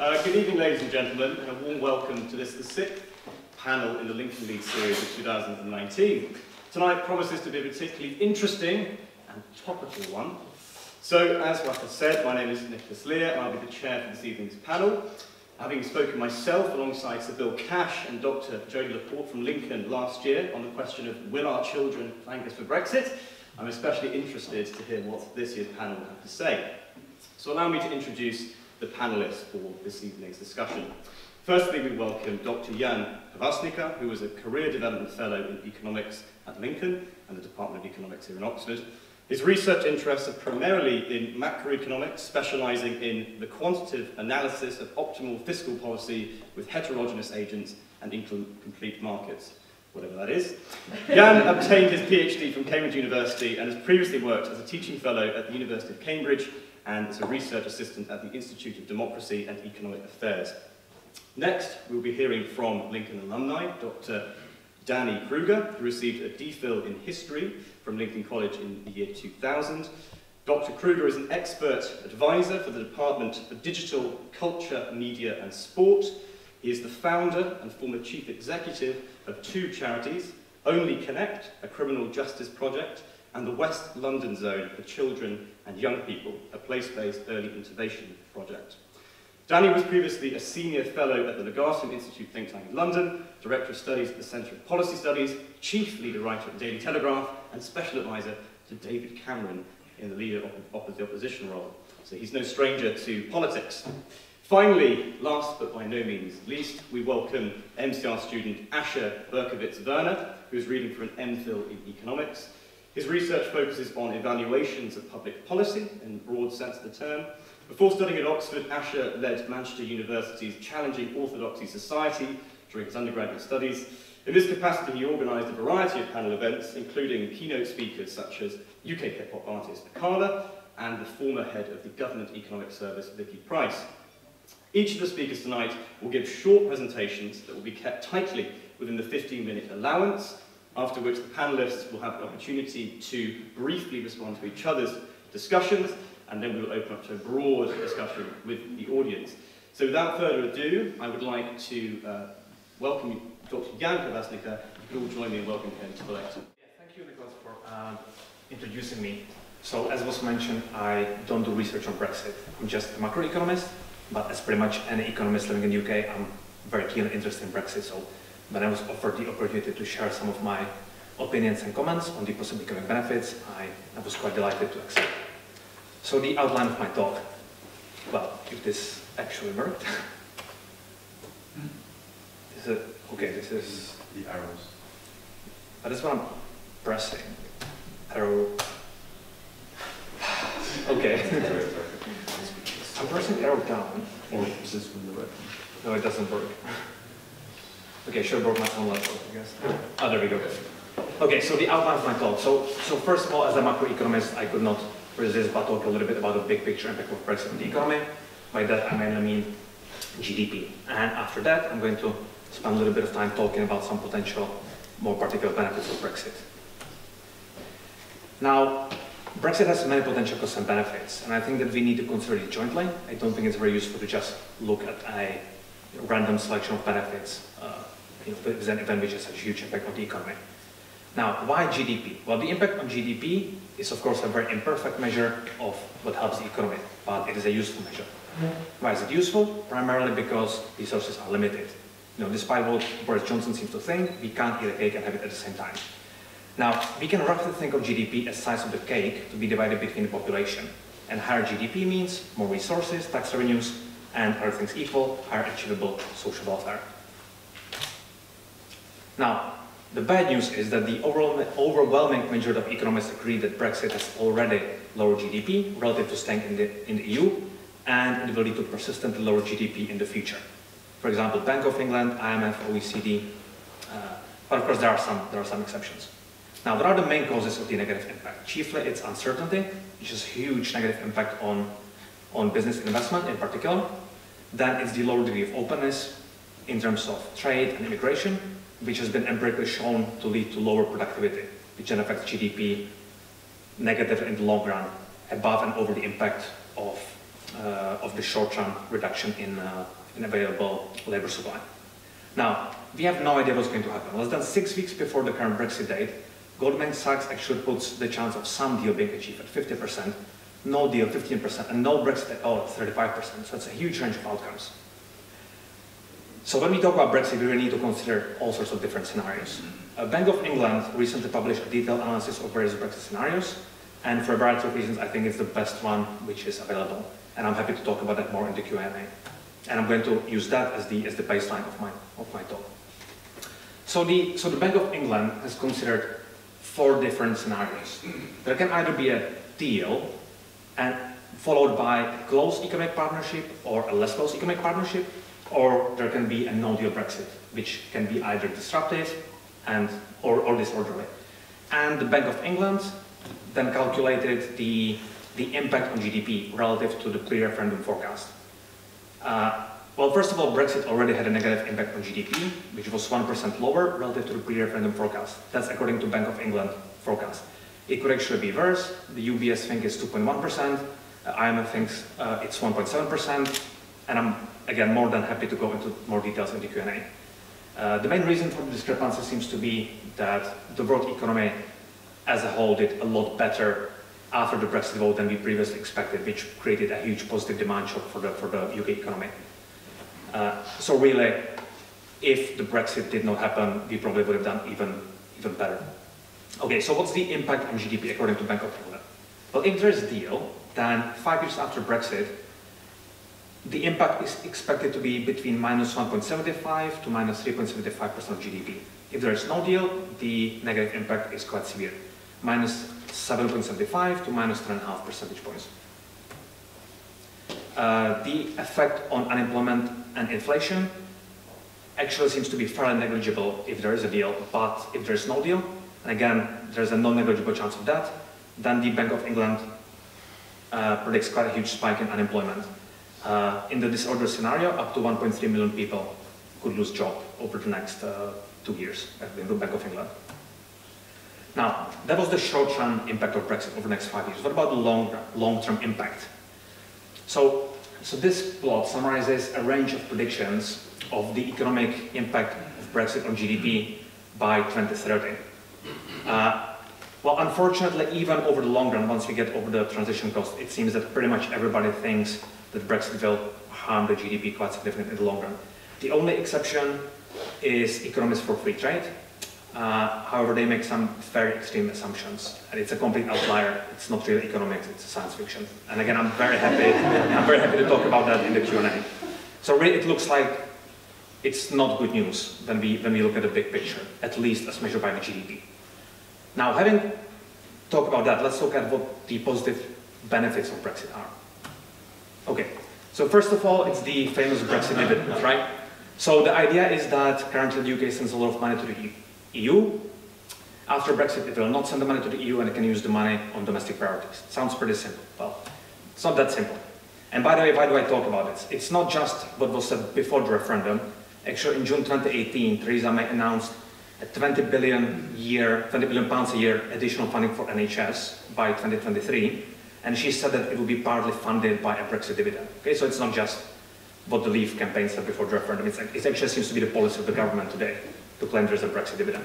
Uh, good evening, ladies and gentlemen, and a warm welcome to this, the sixth panel in the Lincoln Leads series of 2019. Tonight promises to be a particularly interesting and topical one. So, as Rafa said, my name is Nicholas Leah, and I'll be the chair for this evening's panel. Having spoken myself alongside Sir Bill Cash and Dr. Jodie Laporte from Lincoln last year on the question of will our children thank us for Brexit, I'm especially interested to hear what this year's panel have to say. So allow me to introduce the panellists for this evening's discussion. Firstly, we welcome Dr. Jan Kvasnicka, who is a Career Development Fellow in Economics at Lincoln and the Department of Economics here in Oxford. His research interests are primarily in macroeconomics, specialising in the quantitative analysis of optimal fiscal policy with heterogeneous agents and incomplete markets, whatever that is. Jan obtained his PhD from Cambridge University and has previously worked as a teaching fellow at the University of Cambridge and is a research assistant at the Institute of Democracy and Economic Affairs. Next, we'll be hearing from Lincoln alumni, Dr. Danny Kruger, who received a DPhil in history from Lincoln College in the year 2000. Dr. Kruger is an expert advisor for the Department for Digital, Culture, Media and Sport. He is the founder and former chief executive of two charities, Only Connect, a criminal justice project, and the West London Zone for Children and Young People, a place-based early intervention project. Danny was previously a senior fellow at the Legatum Institute think tank in London, director of studies at the Centre of Policy Studies, chief leader writer at the Daily Telegraph, and special advisor to David Cameron in the leader of, the opposition role. So he's no stranger to politics. Finally, last but by no means least, we welcome MCR student Asher Berkowitz-Werner, who is reading for an MPhil in economics. His research focuses on evaluations of public policy in the broad sense of the term, before studying at Oxford, Asher led Manchester University's Challenging Orthodoxy Society during his undergraduate studies. In this capacity, he organised a variety of panel events, including keynote speakers such as UK hip-hop artist Akala and the former head of the Government Economic Service, Vicky Pryce. Each of the speakers tonight will give short presentations that will be kept tightly within the 15-minute allowance, after which the panellists will have the opportunity to briefly respond to each other's discussions and then we will open up to a broad discussion with the audience. So without further ado, I would like to uh, welcome Dr. Jan Kvasnicka, who will join me in welcoming him to the lecture. Yeah, thank you, Nicholas, for uh, introducing me. So as was mentioned, I don't do research on Brexit. I'm just a macroeconomist, but as pretty much any economist living in the UK, I'm very keen and interested in Brexit. So when I was offered the opportunity to share some of my opinions and comments on the possible economic benefits, I, I was quite delighted to accept. So the outline of my talk, well, if this actually worked. is it, okay, this is... The arrows. That is what I'm pressing. Arrow. okay. I'm pressing arrow down. Or is this from the right No, it doesn't work. Okay, should work my own laptop, I guess. Oh, there we go. Okay, so the outline of my talk. So, so first of all, as a macroeconomist, I could not resist but talk a little bit about the big picture impact of Brexit on the economy. By that I mean GDP. And after that, I'm going to spend a little bit of time talking about some potential more particular benefits of Brexit. Now, Brexit has many potential costs and benefits, and I think that we need to consider it jointly. I don't think it's very useful to just look at a random selection of benefits uh, an event which has a huge impact on the economy. Now, why GDP? Well, the impact on GDP is of course a very imperfect measure of what helps the economy, but it is a useful measure. Why is it useful? Primarily because resources are limited. You know, despite what Boris Johnson seems to think, we can't eat a cake and have it at the same time. Now, we can roughly think of GDP as size of the cake to be divided between the population. And higher GDP means more resources, tax revenues, and other things equal, higher achievable social welfare. Now, the bad news is that the overwhelming majority of economists agree that Brexit has already lowered GDP relative to staying in the, in the EU, and it will lead to persistently lower GDP in the future. For example, Bank of England, IMF, OECD, uh, but of course there are, some, there are some exceptions. Now, what are the main causes of the negative impact? Chiefly, it's uncertainty, which is a huge negative impact on, on business investment in particular. Then it's the lower degree of openness in terms of trade and immigration, which has been empirically shown to lead to lower productivity, which then affects GDP negatively in the long run, above and over the impact of uh, of the short-term reduction in, uh, in available labor supply. Now, we have no idea what's going to happen. Less than six weeks before the current Brexit date, Goldman Sachs actually puts the chance of some deal being achieved at 50%, no deal 15%, and no Brexit at all at 35%. So it's a huge range of outcomes. So when we talk about Brexit, we really need to consider all sorts of different scenarios. Uh, Bank of England recently published a detailed analysis of various Brexit scenarios, and for a variety of reasons, I think it's the best one which is available. And I'm happy to talk about that more in the Q&A. And I'm going to use that as the, as the baseline of my, of my talk. So the, so the Bank of England has considered four different scenarios. There can either be a deal and followed by a close economic partnership or a less close economic partnership, or there can be a no-deal Brexit, which can be either disruptive and, or, or disorderly. And the Bank of England then calculated the, the impact on GDP relative to the pre-referendum forecast. Uh, well, first of all, Brexit already had a negative impact on GDP, which was 1% lower relative to the pre-referendum forecast. That's according to Bank of England forecast. It could actually be worse. The UBS thinks it's 2.1%, uh, IMF thinks uh, it's 1.7%, and I'm, again, more than happy to go into more details in the Q&A. Uh, the main reason for the discrepancy seems to be that the world economy as a whole did a lot better after the Brexit vote than we previously expected, which created a huge positive demand shock for the, for the UK economy. Uh, so really, if the Brexit did not happen, we probably would have done even, even better. Okay, so what's the impact on GDP according to Bank of England? Well, if there's a deal, then five years after Brexit, the impact is expected to be between minus 1.75 to minus 3.75% of GDP. If there is no deal, the negative impact is quite severe, minus 7.75 to minus 3.5 percentage points. Uh, the effect on unemployment and inflation actually seems to be fairly negligible if there is a deal, but if there is no deal, and again, there's a non-negligible chance of that, then the Bank of England uh, predicts quite a huge spike in unemployment. Uh, in the disorder scenario, up to 1.3 million people could lose job over the next uh, two years in the Bank of England. Now, that was the short-term impact of Brexit over the next five years. What about the long, long-term impact? So, so this plot summarizes a range of predictions of the economic impact of Brexit on GDP by 2030. Uh, well, unfortunately, even over the long run, once we get over the transition cost, it seems that pretty much everybody thinks that Brexit will harm the GDP quite significantly in the long run. The only exception is economists for free trade. Uh, however, they make some very extreme assumptions, and it's a complete outlier. It's not really economics; it's science fiction. And again, I'm very happy. I'm very happy to talk about that in the Q&A. So really, it looks like it's not good news when we when we look at the big picture, at least as measured by the GDP. Now, having talked about that, let's look at what the positive benefits of Brexit are. Okay, so first of all, it's the famous Brexit dividend, right? So the idea is that currently the UK sends a lot of money to the EU. After Brexit, it will not send the money to the EU and it can use the money on domestic priorities. Sounds pretty simple. Well, it's not that simple. And by the way, why do I talk about it? It's not just what was said before the referendum. Actually, in June 2018, Theresa May announced a 20 billion year, 20 billion pounds a year additional funding for NHS by 2023. And she said that it will be partly funded by a Brexit dividend. Okay, so it's not just what the Leave campaign said before the referendum. It's, it actually seems to be the policy of the government today to claim there's a Brexit dividend.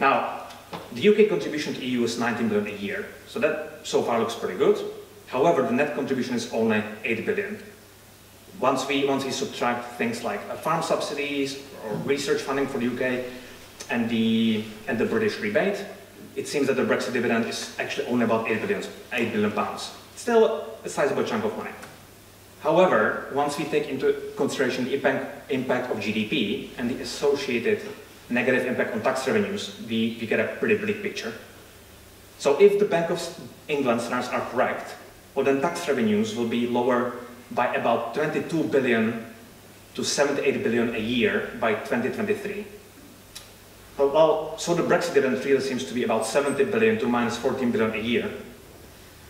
Now, the UK contribution to EU is 19 billion a year, so that so far looks pretty good. However, the net contribution is only 8 billion. Once we, once we subtract things like uh, farm subsidies or research funding for the UK and the, and the British rebate, it seems that the Brexit dividend is actually only about 8 billion, 8 billion pounds. Still a sizable chunk of money. However, once we take into consideration the impact, of GDP and the associated negative impact on tax revenues, we, we get a pretty bleak picture. So if the Bank of England scenarios are correct, well then tax revenues will be lower by about 22 billion to 78 billion a year by 2023. Well, so the Brexit dividend really seems to be about 70 billion to minus 14 billion a year,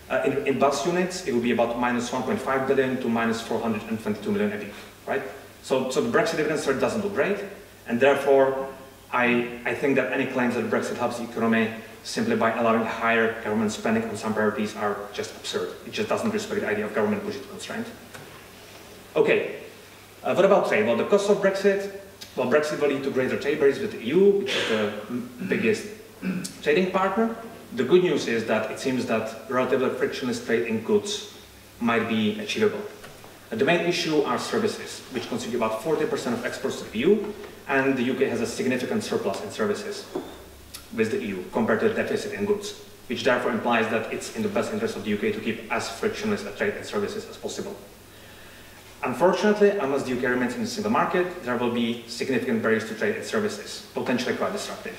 uh, in, in, bus units, it will be about minus 1.5 billion to minus 422 million a week, right? So, so the Brexit dividend story doesn't look great, and therefore I, I think that any claims that Brexit helps the economy simply by allowing higher government spending on some priorities are just absurd. It just doesn't respect the idea of government budget constraint. Okay, uh, what about trade? Well, the cost of Brexit, well, Brexit will lead to greater trade barriers with the EU, which is the biggest trading partner. The good news is that it seems that relatively frictionless trade in goods might be achievable. The main issue are services, which constitute about 40% of exports to the EU, and the UK has a significant surplus in services with the EU compared to the deficit in goods, which therefore implies that it's in the best interest of the UK to keep as frictionless a trade in services as possible. Unfortunately, unless the UK remains in the single market, there will be significant barriers to trade in services, potentially quite disruptive.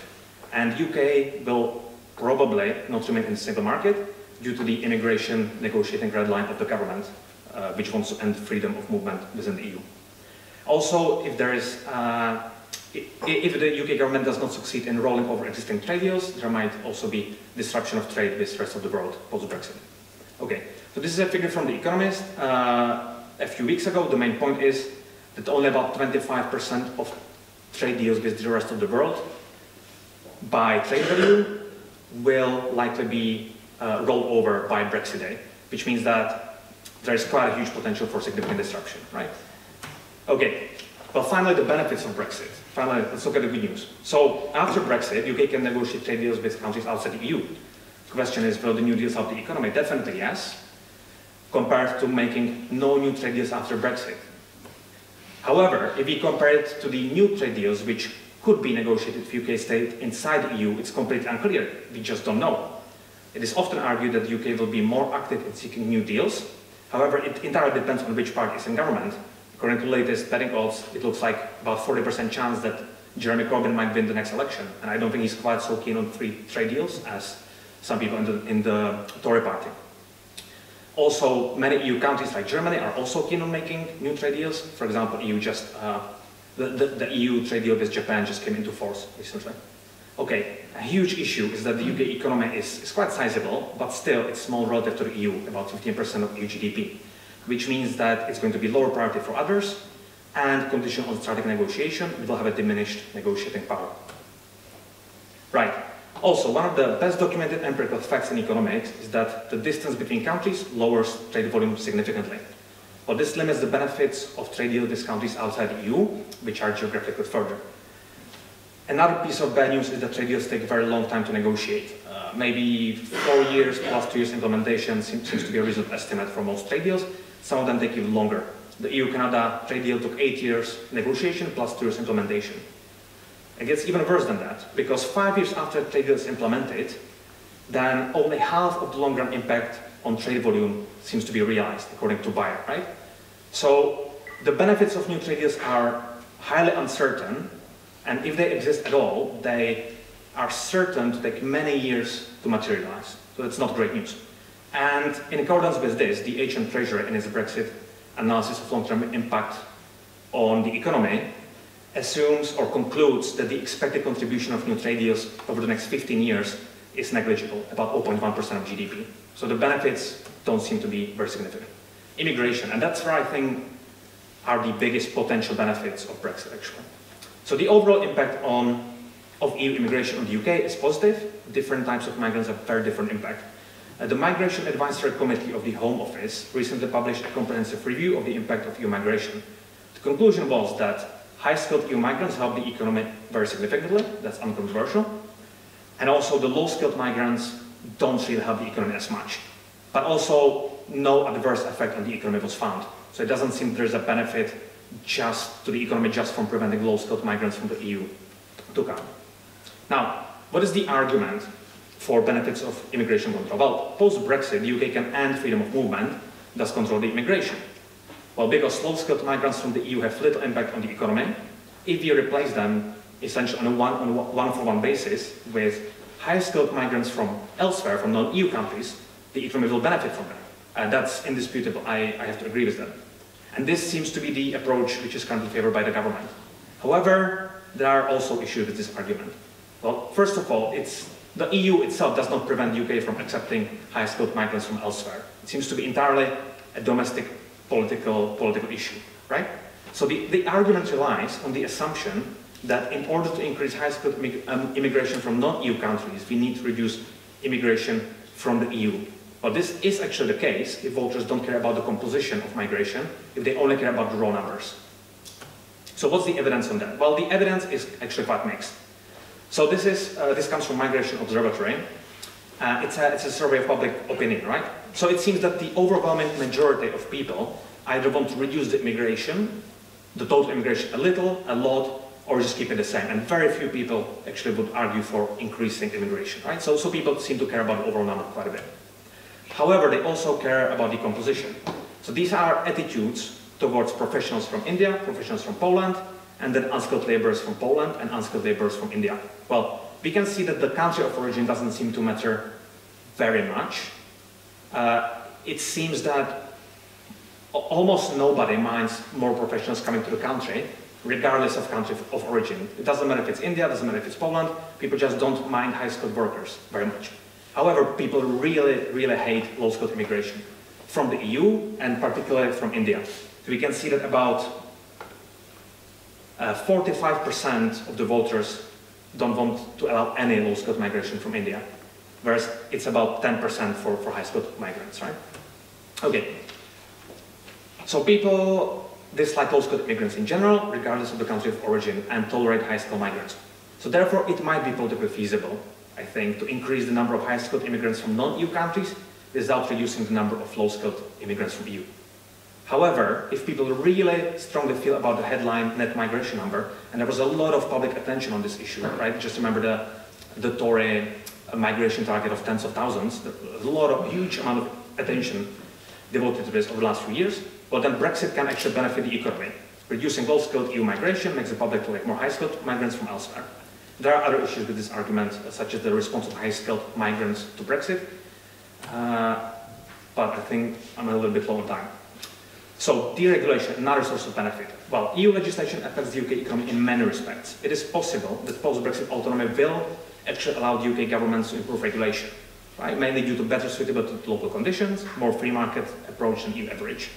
And UK will probably not remain in the single market due to the immigration negotiating red line of the government, uh, which wants to end freedom of movement within the EU. Also, if there is uh, if the UK government does not succeed in rolling over existing trade deals, there might also be disruption of trade with the rest of the world post-Brexit. Okay, so this is a figure from The Economist. Uh, a few weeks ago, the main point is that only about 25% of trade deals with the rest of the world by trade value will likely be uh, rolled over by Brexit Day, which means that there is quite a huge potential for significant disruption, right? Okay, well finally the benefits of Brexit. Finally, let's look at the good news. So after Brexit, UK can negotiate trade deals with countries outside the EU. The question is, will the new deals help the economy? Definitely yes, compared to making no new trade deals after Brexit. However, if we compare it to the new trade deals which could be negotiated if UK stayed inside the EU, it's completely unclear. We just don't know. It is often argued that the UK will be more active in seeking new deals. However, it entirely depends on which party is in government. According to latest betting odds, it looks like about 40% chance that Jeremy Corbyn might win the next election. And I don't think he's quite so keen on free trade deals as some people in the, in the Tory party. Also, many EU countries like Germany are also keen on making new trade deals. For example, EU just, uh, the, the, the, EU trade deal with Japan just came into force recently. Okay, a huge issue is that the UK economy is, is quite sizable, but still it's small relative to the EU, about 15% of EU GDP which means that it's going to be lower priority for others, and condition on starting negotiation, it will have a diminished negotiating power. Right. Also, one of the best documented empirical facts in economics is that the distance between countries lowers trade volume significantly. But this limits the benefits of trade deals with countries outside the EU, which are geographically further. Another piece of bad news is that trade deals take very long time to negotiate. Uh, maybe four years plus two years implementation seems, seems to be a reasonable estimate for most trade deals, some of them take even longer. The EU-Canada trade deal took eight years negotiation plus two years implementation. It gets even worse than that, because five years after trade deal is implemented, then only half of the long-run impact on trade volume seems to be realized, according to Bayer, right? So the benefits of new trade deals are highly uncertain, and if they exist at all, they are certain to take many years to materialize. So that's not great news. And in accordance with this, the HM Treasury in its Brexit analysis of long-term impact on the economy assumes or concludes that the expected contribution of new trade deals over the next 15 years is negligible, about 0.1% of GDP. So the benefits don't seem to be very significant. Immigration, and that's where I think are the biggest potential benefits of Brexit actually. So the overall impact on, of EU immigration on the UK is positive. Different types of migrants have very different impact. Uh, the Migration Advisory Committee of the Home Office recently published a comprehensive review of the impact of EU migration. The conclusion was that high-skilled EU migrants help the economy very significantly, that's uncontroversial, and also the low-skilled migrants don't really help the economy as much. But also, no adverse effect on the economy was found. So it doesn't seem there's a benefit just to the economy just from preventing low-skilled migrants from the EU to come. Now, what is the argument for benefits of immigration control? Well, post-Brexit, the UK can end freedom of movement, thus control the immigration. Well, because low-skilled migrants from the EU have little impact on the economy, if you replace them essentially on a one-for-one for -one basis with high-skilled migrants from elsewhere, from non-EU countries, the economy will benefit from that. And uh, that's indisputable. I, I have to agree with that. And this seems to be the approach which is currently favored by the government. However, there are also issues with this argument. Well, first of all, it's the EU itself does not prevent the UK from accepting high-skilled migrants from elsewhere. It seems to be entirely a domestic political, political issue, right? So the, the argument relies on the assumption that in order to increase high-skilled um, immigration from non-EU countries, we need to reduce immigration from the EU. But this is actually the case if voters don't care about the composition of migration, if they only care about the raw numbers. So what's the evidence on that? Well, the evidence is actually quite mixed. So this, is, uh, this comes from Migration Observatory. Uh, it's, a, it's a survey of public opinion, right? So it seems that the overwhelming majority of people either want to reduce the immigration, the total immigration a little, a lot, or just keep it the same. And very few people actually would argue for increasing immigration, right? So, so people seem to care about the overall number quite a bit. However, they also care about the composition. So these are attitudes towards professionals from India, professionals from Poland, and then unskilled laborers from Poland and unskilled laborers from India. Well, we can see that the country of origin doesn't seem to matter very much. Uh, it seems that almost nobody minds more professionals coming to the country, regardless of country of origin. It doesn't matter if it's India, doesn't matter if it's Poland, people just don't mind high-skilled workers very much. However, people really, really hate low-skilled immigration from the EU and particularly from India. We can see that about 45% uh, of the voters don't want to allow any low-skilled migration from India, whereas it's about 10% for, for high-skilled migrants, right? Okay. So people dislike low-skilled immigrants in general, regardless of the country of origin, and tolerate high-skilled migrants. So therefore, it might be politically feasible, I think, to increase the number of high-skilled immigrants from non-EU countries without reducing the number of low-skilled immigrants from EU. However, if people really strongly feel about the headline net migration number, and there was a lot of public attention on this issue, right? Just remember the, the Tory uh, migration target of tens of thousands, a lot of huge amount of attention devoted to this over the last few years. Well, then Brexit can actually benefit the economy. Reducing low-skilled EU migration makes the public like more high-skilled migrants from elsewhere. There are other issues with this argument, such as the response of high-skilled migrants to Brexit, uh, but I think I'm a little bit low on time. So deregulation, another source of benefit. Well, EU legislation affects the UK economy in many respects. It is possible that post-Brexit autonomy will actually allow the UK government to improve regulation, right? mainly due to better suitable to local conditions, more free market approach than EU average.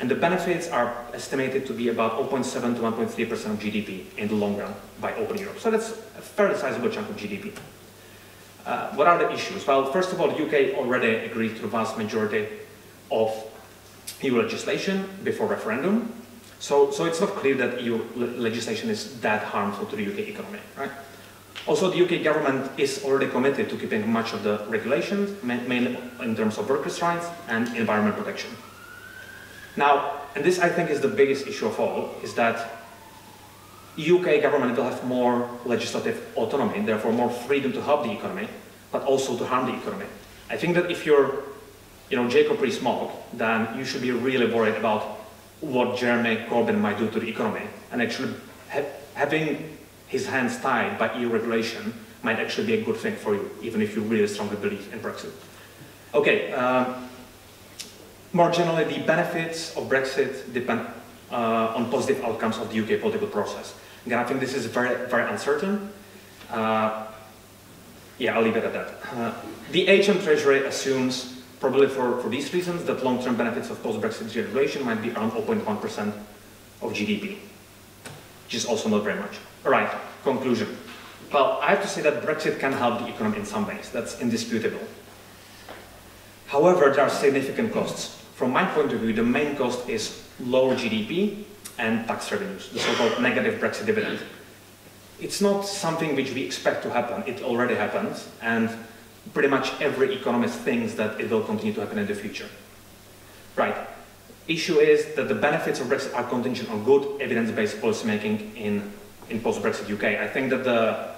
And the benefits are estimated to be about 0.7 to 1.3% of GDP in the long run by open Europe. So that's a fairly sizable chunk of GDP. Uh, what are the issues? Well, first of all, the UK already agreed to the vast majority of EU legislation before referendum. So, so it's not clear that EU legislation is that harmful to the UK economy, right? Also, the UK government is already committed to keeping much of the regulations, mainly in terms of workers' rights and environment protection. Now, and this I think is the biggest issue of all, is that UK government will have more legislative autonomy, therefore more freedom to help the economy, but also to harm the economy. I think that if you're you know, Jacob Rees-Mogg, then you should be really worried about what Jeremy Corbyn might do to the economy. And actually ha having his hands tied by EU regulation might actually be a good thing for you, even if you really strongly believe in Brexit. Okay, uh, more generally, the benefits of Brexit depend uh, on positive outcomes of the UK political process. Again, I think this is very, very uncertain. Uh, yeah, I'll leave it at that. Uh, the HM Treasury assumes Probably for, for these reasons, that long-term benefits of post-Brexit deregulation might be around 0.1% of GDP, which is also not very much. All right, conclusion. Well, I have to say that Brexit can help the economy in some ways. That's indisputable. However, there are significant costs. From my point of view, the main cost is lower GDP and tax revenues, the so-called negative Brexit dividend. It's not something which we expect to happen. It already happens, and pretty much every economist thinks that it will continue to happen in the future. Right. Issue is that the benefits of Brexit are contingent on good evidence-based policymaking in, in post-Brexit UK. I think that the,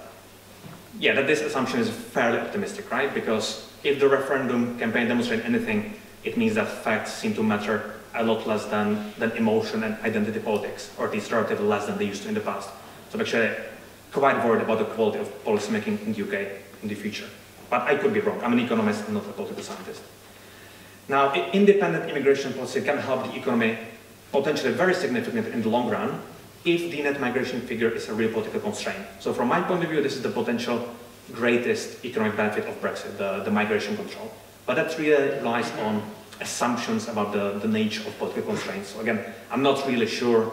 yeah, that this assumption is fairly optimistic, right? Because if the referendum campaign demonstrates anything, it means that facts seem to matter a lot less than, than emotion and identity politics, or at least relatively less than they used to in the past. So I'm actually quite worried about the quality of policymaking in the UK in the future. But I could be wrong. I'm an economist, I'm not a political scientist. Now, independent immigration policy can help the economy potentially very significant in the long run if the net migration figure is a real political constraint. So from my point of view, this is the potential greatest economic benefit of Brexit, the, the migration control. But that really relies on assumptions about the, the nature of political constraints. So again, I'm not really sure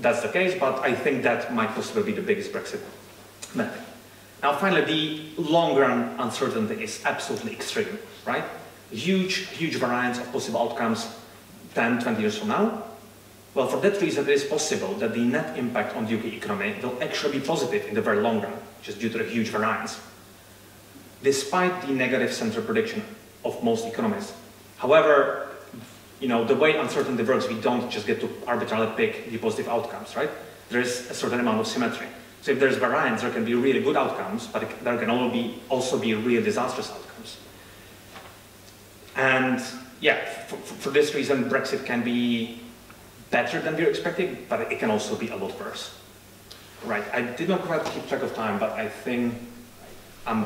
that's the case, but I think that might possibly be the biggest Brexit benefit. Now, finally, the longer uncertainty is absolutely extreme, right? Huge, huge variance of possible outcomes 10, 20 years from now. Well, for that reason, it is possible that the net impact on the UK economy will actually be positive in the very long run, just due to the huge variance, despite the negative central prediction of most economists. However, you know, the way uncertainty works, we don't just get to arbitrarily pick the positive outcomes, right? There is a certain amount of symmetry. So if there's variance, there can be really good outcomes, but there can also be, also be really disastrous outcomes. And yeah, for, for this reason, Brexit can be better than we were expecting, but it can also be a lot worse. Right, I did not quite keep track of time, but I think I'm,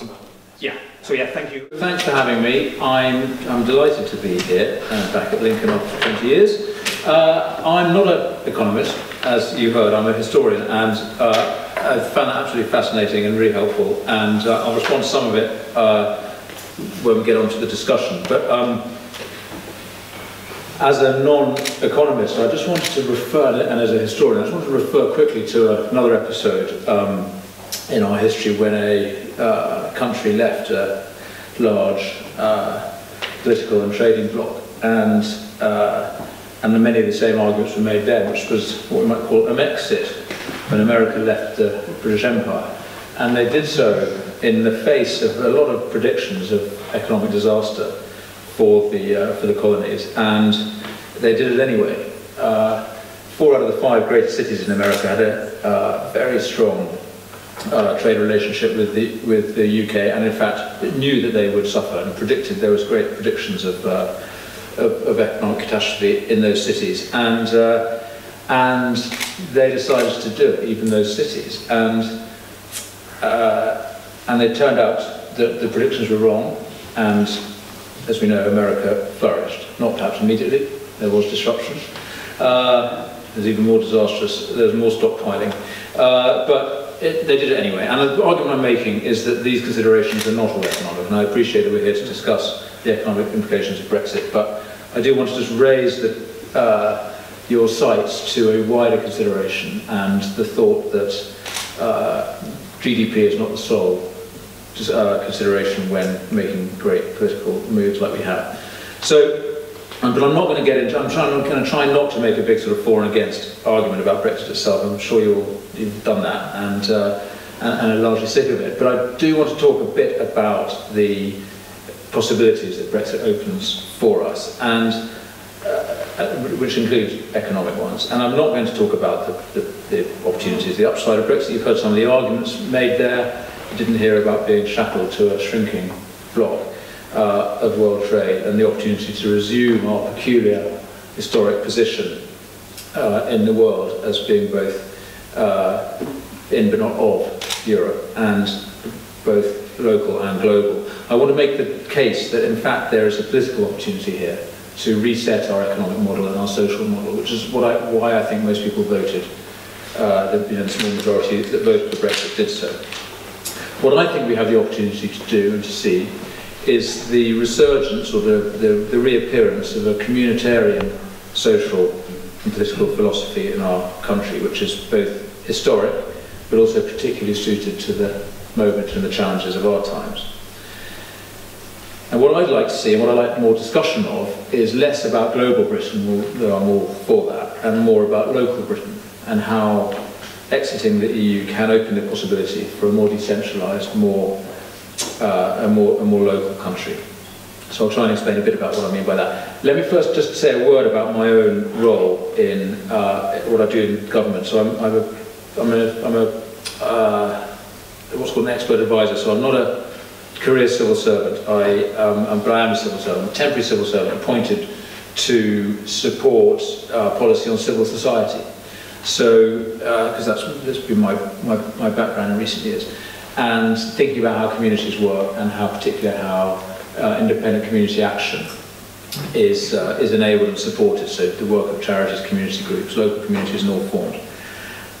I'm yeah, so yeah, thank you. Thanks for having me. I'm, I'm delighted to be here, uh, back at Lincoln after 20 years. Uh, I'm not an economist, as you heard, I'm a historian, and uh, I found that absolutely fascinating and really helpful, and uh, I'll respond to some of it uh, when we get on to the discussion. But um, as a non-economist, I just wanted to refer, and as a historian, I just wanted to refer quickly to another episode um, in our history when a uh, country left a large uh, political and trading bloc, and uh, and many of the same arguments were made then, which was what we might call a exit, when America left the British Empire, and they did so in the face of a lot of predictions of economic disaster for the uh, for the colonies, and they did it anyway. Uh, four out of the five greatest cities in America had a uh, very strong uh, trade relationship with the with the UK, and in fact knew that they would suffer and predicted there was great predictions of uh, of, of, economic catastrophe in those cities, and uh, and they decided to do it, even those cities, and and it turned out that the predictions were wrong, and as we know, America flourished, not perhaps immediately. There was disruption. Uh, there's even more disastrous. There's more stockpiling, uh, but it, they did it anyway. And the argument I'm making is that these considerations are not all economic, and I appreciate that we're here to discuss the economic implications of Brexit, but I do want to just raise the, uh, your sights to a wider consideration and the thought that uh, GDP is not the sole uh, consideration when making great political moves like we have. So um, but I'm not going to get into, I'm trying, I'm going try not to make a big sort of for and against argument about Brexit itself. I'm sure you'll, you've done that and, uh, and, and are largely sick of it. But I do want to talk a bit about the possibilities that Brexit opens for us, and uh, which includes economic ones. And I'm not going to talk about the, the, the opportunities, the upside of Brexit. You've heard some of the arguments made there. Didn't hear about being shackled to a shrinking block uh, of world trade and the opportunity to resume our peculiar historic position uh, in the world as being both uh, in but not of Europe and both local and global. I want to make the case that in fact there is a political opportunity here to reset our economic model and our social model, which is what I, why I think most people voted, uh, the, you know, the small majority that voted for Brexit did so. What I think we have the opportunity to do and to see is the resurgence or the, the, the reappearance of a communitarian social and political philosophy in our country, which is both historic but also particularly suited to the moment and the challenges of our times. And what I'd like to see, and what I'd like more discussion of, is less about global Britain, though I'm all for that, and more about local Britain, and how exiting the EU can open the possibility for a more decentralised, more uh, a, more, a more local country. So I'll try and explain a bit about what I mean by that. Let me first just say a word about my own role in uh, what I do in government. So I'm, I'm a, I'm a, I'm a uh, what's called an expert advisor, so I'm not a career civil servant, I, um, but I am a civil servant, a temporary civil servant appointed to support uh, policy on civil society. So, because uh, that's, that's been my, my, my background in recent years. And thinking about how communities work and how particularly how uh, independent community action is, uh, is enabled and supported, so the work of charities, community groups, local communities and all forms.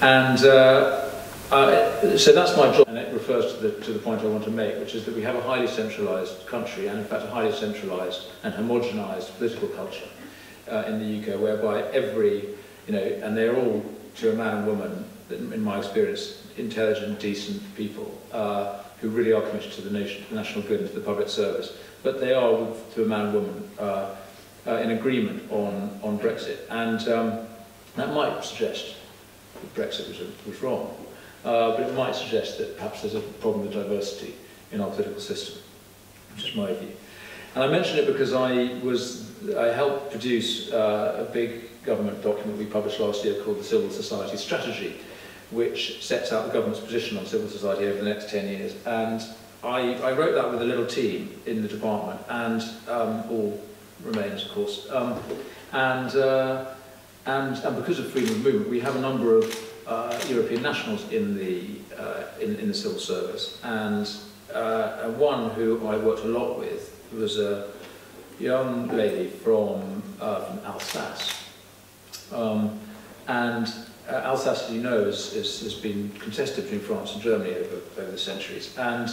And uh, uh, so that's my job, and it refers to the, to the point I want to make, which is that we have a highly centralised country, and in fact a highly centralised and homogenised political culture uh, in the UK, whereby every you know, and they're all, to a man and woman, in my experience, intelligent, decent people uh, who really are committed to the nation, national good and to the public service. But they are, to a man and woman, uh, uh, in agreement on, on Brexit. And um, that might suggest that Brexit was, was wrong. Uh, but it might suggest that perhaps there's a problem with diversity in our political system, which is my view. And I mention it because I was I helped produce uh, a big government document we published last year called the Civil Society Strategy, which sets out the government's position on civil society over the next 10 years. And I, I wrote that with a little team in the department, and um, all remains, of course. Um, and, uh, and, and because of freedom of movement, we have a number of uh, European nationals in the, uh, in, in the civil service. And uh, one who I worked a lot with was a young lady from, uh, from Alsace. Um, and uh, Alsace, as you know, is, is, has been contested between France and Germany over, over the centuries. And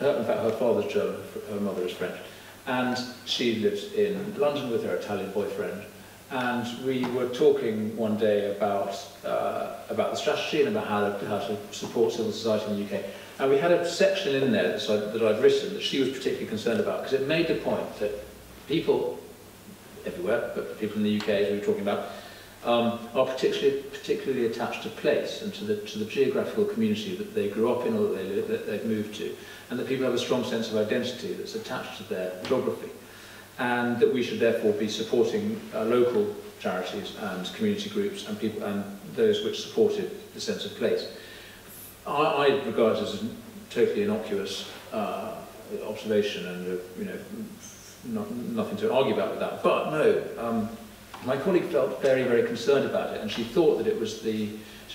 her, in fact, her father's German, her mother is French. And she lives in London with her Italian boyfriend. And we were talking one day about, uh, about the strategy and about how to, how to support civil society in the UK. And we had a section in there that, I, that I'd written that she was particularly concerned about because it made the point that people everywhere, but people in the UK, as we were talking about, um, are particularly, particularly attached to place and to the, to the geographical community that they grew up in or that, they, that they've moved to, and that people have a strong sense of identity that's attached to their geography, and that we should therefore be supporting uh, local charities and community groups and people and those which supported the sense of place. I, I regard it as a totally innocuous uh, observation and a, you know not, nothing to argue about with that. But no, um, my colleague felt very, very concerned about it, and she thought that it was the.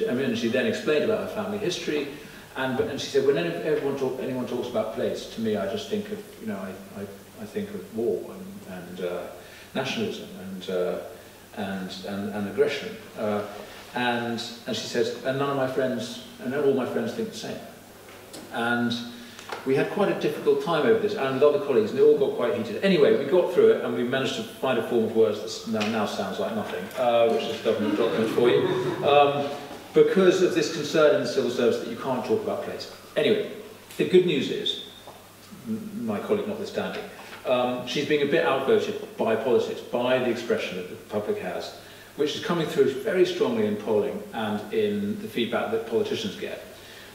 I mean, she then explained about her family history, and and she said, when everyone talk, anyone talks about place, to me, I just think of, you know, I, I, I think of war and, and uh, nationalism and, uh, and, and and aggression. Uh, and and she says, and none of my friends, and all my friends think the same. And we had quite a difficult time over this, and other colleagues, and it all got quite heated. Anyway, we got through it, and we managed to find a form of words that now, sounds like nothing, uh, which is government document for you, um, because of this concern in the civil service that you can't talk about place. Anyway, the good news is, my colleague notwithstanding, um, she's being a bit outvoted by politics, by the expression that the public has, which is coming through very strongly in polling and in the feedback that politicians get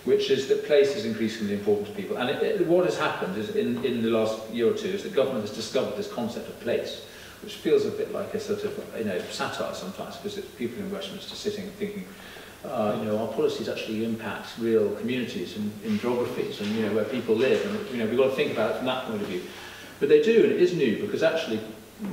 which is that place is increasingly important to people. And it, it, what has happened is in, in the last year or two is that government has discovered this concept of place, which feels a bit like a sort of, you know, satire sometimes, because it's people in Westminster sitting and thinking, uh, you know, our policies actually impact real communities and in geographies and, you know, where people live. And, you know, we've got to think about it from that point of view. But they do, and it is new, because actually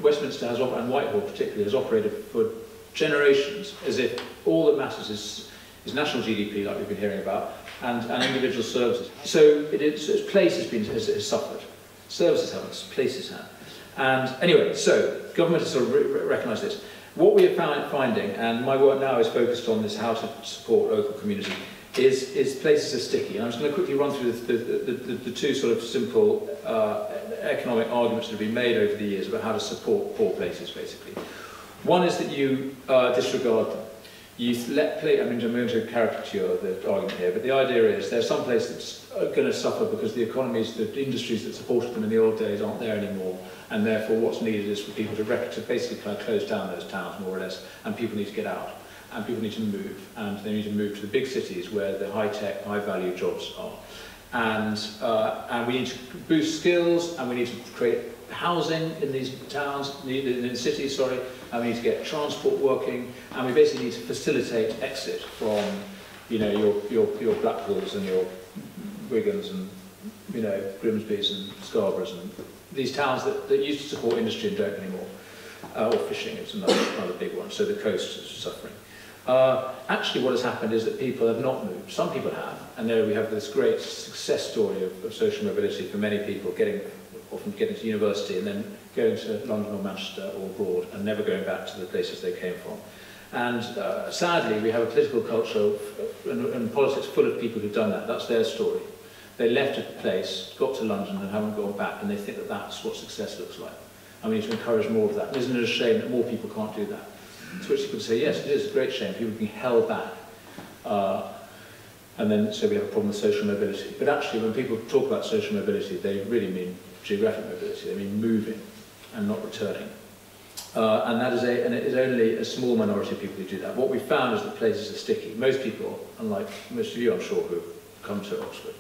Westminster has, and Whitehall particularly, has operated for generations as if all that matters is, is national GDP, like we've been hearing about, and, and individual services. So it is, place has, been, has, has suffered. Services haven't, places have. And anyway, so government has sort of re recognised this. What we are found, finding, and my work now is focused on this, how to support local community, is, is places are sticky. And I'm just going to quickly run through the, the, the, the two sort of simple uh, economic arguments that have been made over the years about how to support poor places, basically. One is that you uh, disregard them you let play, I mean, I'm going to caricature the argument here, but the idea is there's some place that's uh, going to suffer because the economies, the industries that supported them in the old days aren't there anymore, and therefore what's needed is for people to, to basically kind of close down those towns more or less, and people need to get out, and people need to move, and they need to move to the big cities where the high-tech, high-value jobs are. And, uh, and we need to boost skills, and we need to create housing in these towns, in cities, sorry, and we need to get transport working, and we basically need to facilitate exit from, you know, your, your, your Blackwoods and your Wigans and, you know, Grimsby's and Scarboroughs and these towns that, that used to support industry and don't anymore. Uh, or fishing, it's another, another big one, so the coast is suffering. Uh, actually, what has happened is that people have not moved. Some people have, and there we have this great success story of, of social mobility for many people, getting often getting to university and then going to London or Manchester or abroad and never going back to the places they came from. And uh, sadly, we have a political culture and, and politics full of people who've done that. That's their story. They left a place, got to London and haven't gone back, and they think that that's what success looks like. And we need to encourage more of that. Isn't it a shame that more people can't do that? To which you could say, yes, it is a great shame, people being held back. Uh, and then so we have a problem with social mobility. But actually, when people talk about social mobility, they really mean geographic mobility. They mean moving and not returning. Uh, and that is a, and it is only a small minority of people who do that. What we found is that places are sticky. Most people, unlike most of you, I'm sure, who've come to Oxford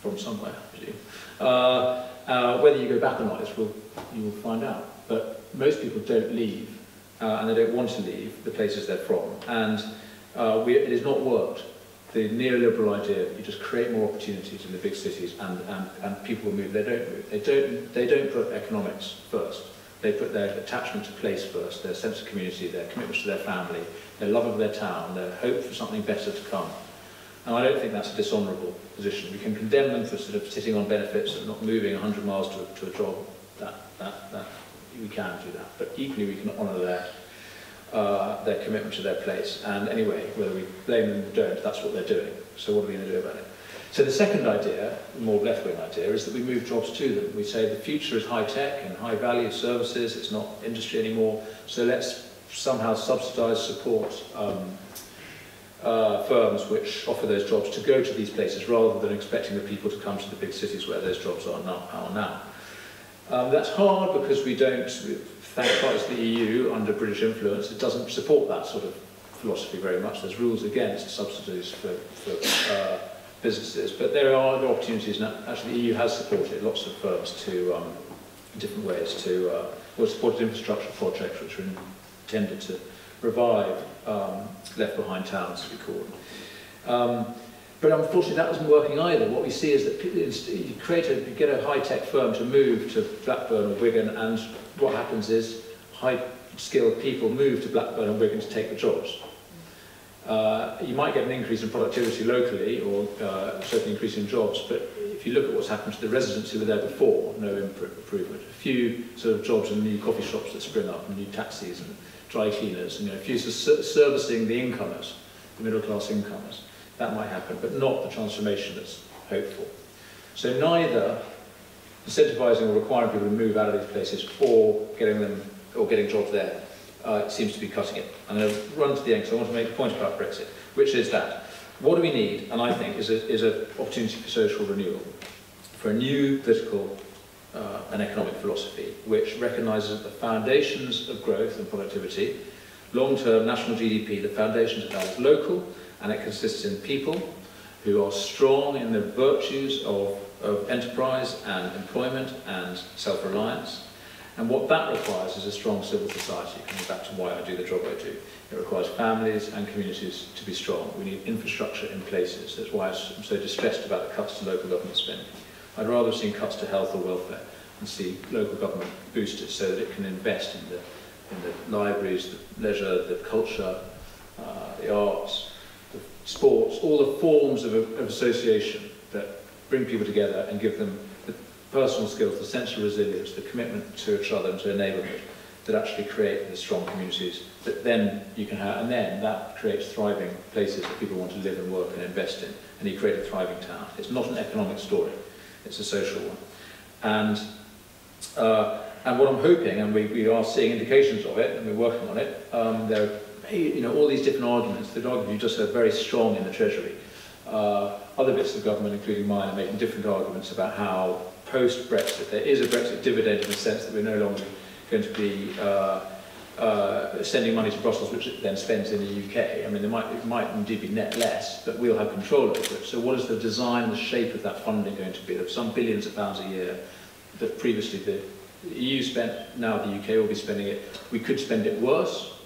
from somewhere, I presume, uh, uh, whether you go back or not, will, you will find out. But most people don't leave, uh, and they don't want to leave the places they're from. And uh, we, it has not worked. the neoliberal idea you just create more opportunities in the big cities and, and, and people will move. They don't move. They don't, they don't put economics first. They put their attachment to place first, their sense of community, their commitment to their family, their love of their town, their hope for something better to come. And I don't think that's a dishonourable position. We can condemn them for sort of sitting on benefits and not moving 100 miles to, to a job. That, that, that, we can do that. But equally we can honour their uh, their commitment to their place. And anyway, whether we blame them or don't, that's what they're doing. So what are we going to do about it? So the second idea, more left-wing idea, is that we move jobs to them. We say the future is high-tech and high-value services, it's not industry anymore, so let's somehow subsidise support um, uh, firms which offer those jobs to go to these places rather than expecting the people to come to the big cities where those jobs are now. Are now. Um, that's hard because we don't, thank God the EU under British influence, it doesn't support that sort of philosophy very much. There's rules against subsidies for, for uh, businesses. But there are other opportunities, and actually the EU has supported lots of firms to, um, different ways, to, uh, or supported infrastructure projects which are intended to revive um, left behind towns, as we call them. Um, but unfortunately, that wasn't working either. What we see is that you create a, you get a high-tech firm to move to Blackburn or Wigan, and what happens is high-skilled people move to Blackburn and Wigan to take the jobs. Uh, you might get an increase in productivity locally or uh, certainly increase in jobs, but if you look at what's happened to the residents who were there before, no improvement. A few sort of jobs and new coffee shops that spring up, and new taxis and dry cleaners, and you know, a few servicing the incomers, the middle class incomers. That might happen, but not the transformation that's hoped for. So neither incentivizing or requiring people to move out of these places or getting them or getting jobs there uh, seems to be cutting it. I'm going to run to the end because I want to make a point about Brexit, which is that what do we need, and I think, is an is a opportunity for social renewal, for a new political uh, and economic philosophy which recognises the foundations of growth and productivity, long-term national GDP, the foundations of that is local, and it consists in people who are strong in the virtues of, of enterprise and employment and self-reliance, and what that requires is a strong civil society, coming back to why I do the job I do. It requires families and communities to be strong. We need infrastructure in places. That's why I'm so distressed about the cuts to local government spending. I'd rather have seen cuts to health or welfare and see local government boosted so that it can invest in the, in the libraries, the leisure, the culture, uh, the arts, sports, all the forms of, of association that bring people together and give them the personal skills, the sense of resilience, the commitment to each other and to a neighbourhood that actually create the strong communities that then you can have, and then that creates thriving places that people want to live and work and invest in, and you create a thriving town. It's not an economic story, it's a social one. And, uh, and what I'm hoping, and we, we are seeing indications of it, and we're working on it, um, there you know, all these different arguments, the argument you just heard very strong in the Treasury. Uh, other bits of government, including mine, are making different arguments about how post-Brexit, there is a Brexit dividend in the sense that we're no longer going to be uh, uh, sending money to Brussels, which it then spends in the UK. I mean, there might, it might indeed be net less, but we'll have control over it. So what is the design and the shape of that funding going to be? There's some billions of pounds a year that previously the EU spent, now the UK will be spending it. We could spend it worse,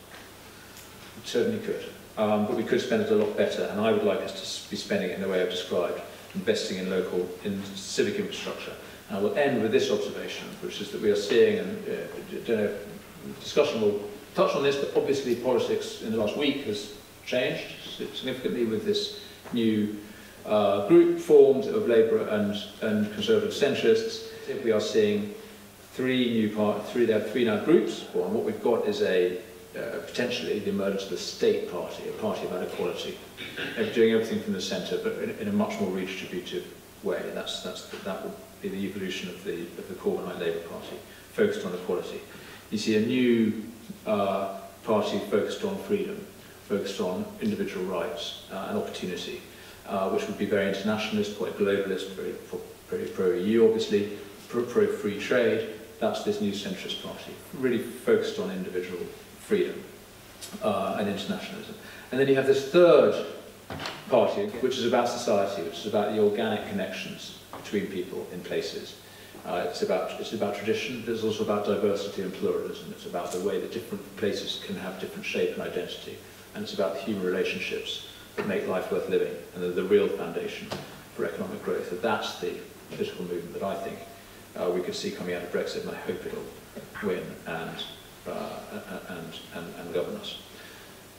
certainly could, um, but we could spend it a lot better, and I would like us to be spending it in the way I've described, investing in local, in civic infrastructure. And I will end with this observation, which is that we are seeing, and uh, don't know, discussion will touch on this, but obviously politics in the last week has changed significantly with this new uh, group formed of Labour and, and Conservative centrists. We are seeing three new part, three there are three now groups. One, what we've got is a uh, potentially the emergence of the state party, a party about equality, doing everything from the centre, but in, in a much more redistributive way. That's, that's, that will be the evolution of the, of the Corbynite Labour Party, focused on equality. You see a new uh, party focused on freedom, focused on individual rights uh, and opportunity, uh, which would be very internationalist, quite globalist, very, very pro-EU obviously, pro-free trade. That's this new centrist party, really focused on individual freedom uh, and internationalism. And then you have this third party, which is about society, which is about the organic connections between people in places. Uh, it's, about, it's about tradition, but it's also about diversity and pluralism. It's about the way that different places can have different shape and identity. And it's about the human relationships that make life worth living and the real foundation for economic growth. And that's the political movement that I think uh, we could see coming out of Brexit, and I hope it'll win and, and, and, and us.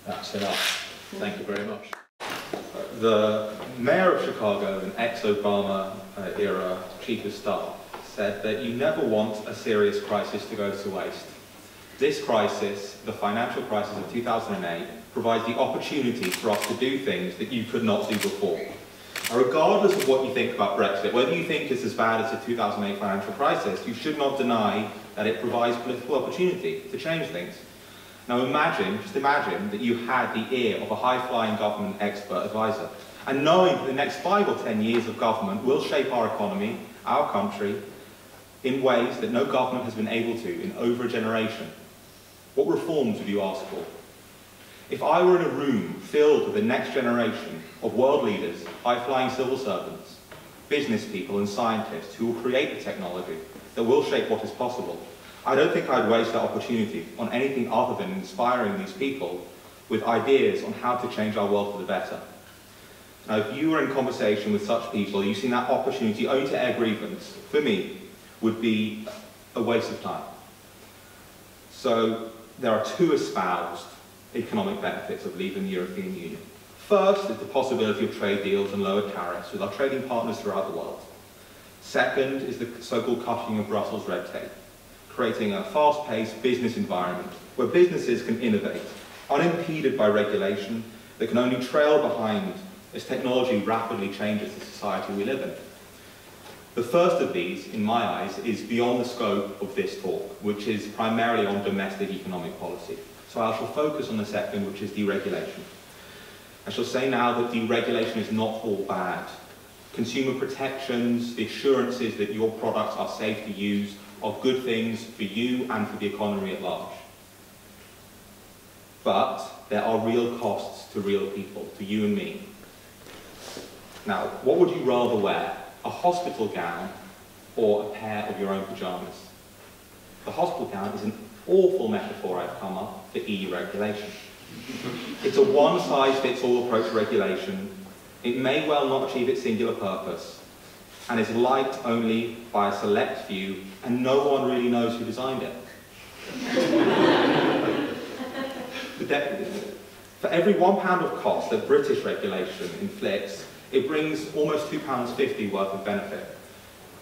That's enough. Thank you very much. The mayor of Chicago, an ex-Obama uh, era chief of staff, said that you never want a serious crisis to go to waste. This crisis, the financial crisis of 2008, provides the opportunity for us to do things that you could not do before. Now, regardless of what you think about Brexit, whether you think it's as bad as the 2008 financial crisis, you should not deny that it provides political opportunity to change things. Now imagine, just imagine that you had the ear of a high-flying government expert advisor, and knowing that the next five or ten years of government will shape our economy, our country, in ways that no government has been able to in over a generation. What reforms would you ask for? If I were in a room filled with the next generation of world leaders, high-flying civil servants, business people and scientists who will create the technology that will shape what is possible, I don't think I'd waste that opportunity on anything other than inspiring these people with ideas on how to change our world for the better. Now, if you were in conversation with such people, you've that opportunity only to air grievance, for me, would be a waste of time. So there are two espoused economic benefits of leaving the European Union. First is the possibility of trade deals and lower tariffs with our trading partners throughout the world. Second is the so-called cutting of Brussels red tape, creating a fast-paced business environment where businesses can innovate, unimpeded by regulation, that can only trail behind as technology rapidly changes the society we live in. The first of these, in my eyes, is beyond the scope of this talk, which is primarily on domestic economic policy. So I shall focus on the second, which is deregulation. I shall say now that deregulation is not all bad. Consumer protections, the assurances that your products are safe to use, are good things for you and for the economy at large. But there are real costs to real people, to you and me. Now, what would you rather wear? a hospital gown or a pair of your own pyjamas. The hospital gown is an awful metaphor I've come up for EU regulation. It's a one-size-fits-all approach to regulation. It may well not achieve its singular purpose and is liked only by a select few and no one really knows who designed it. for every one pound of cost that British regulation inflicts, it brings almost £2.50 worth of benefit,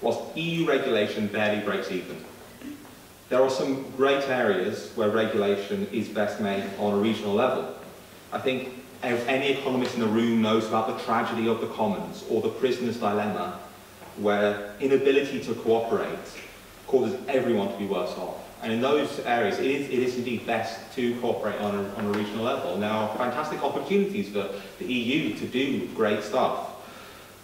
whilst EU regulation barely breaks even. There are some great areas where regulation is best made on a regional level. I think any economist in the room knows about the tragedy of the commons or the prisoner's dilemma, where inability to cooperate causes everyone to be worse off. And in those areas, it is, it is indeed best to cooperate on a, on a regional level. Are fantastic opportunities for the EU to do great stuff.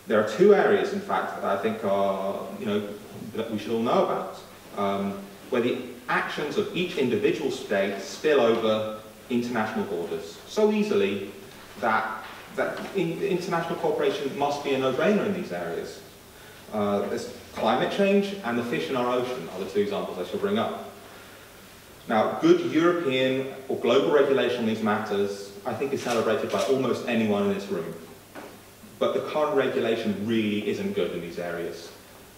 There are two areas, in fact, that I think are, you know, that we should all know about, um, where the actions of each individual state spill over international borders so easily that, that in, international cooperation must be a no-brainer in these areas. Uh, there's climate change and the fish in our ocean are the two examples I shall bring up. Now, good European or global regulation on these matters, I think, is celebrated by almost anyone in this room. But the current regulation really isn't good in these areas.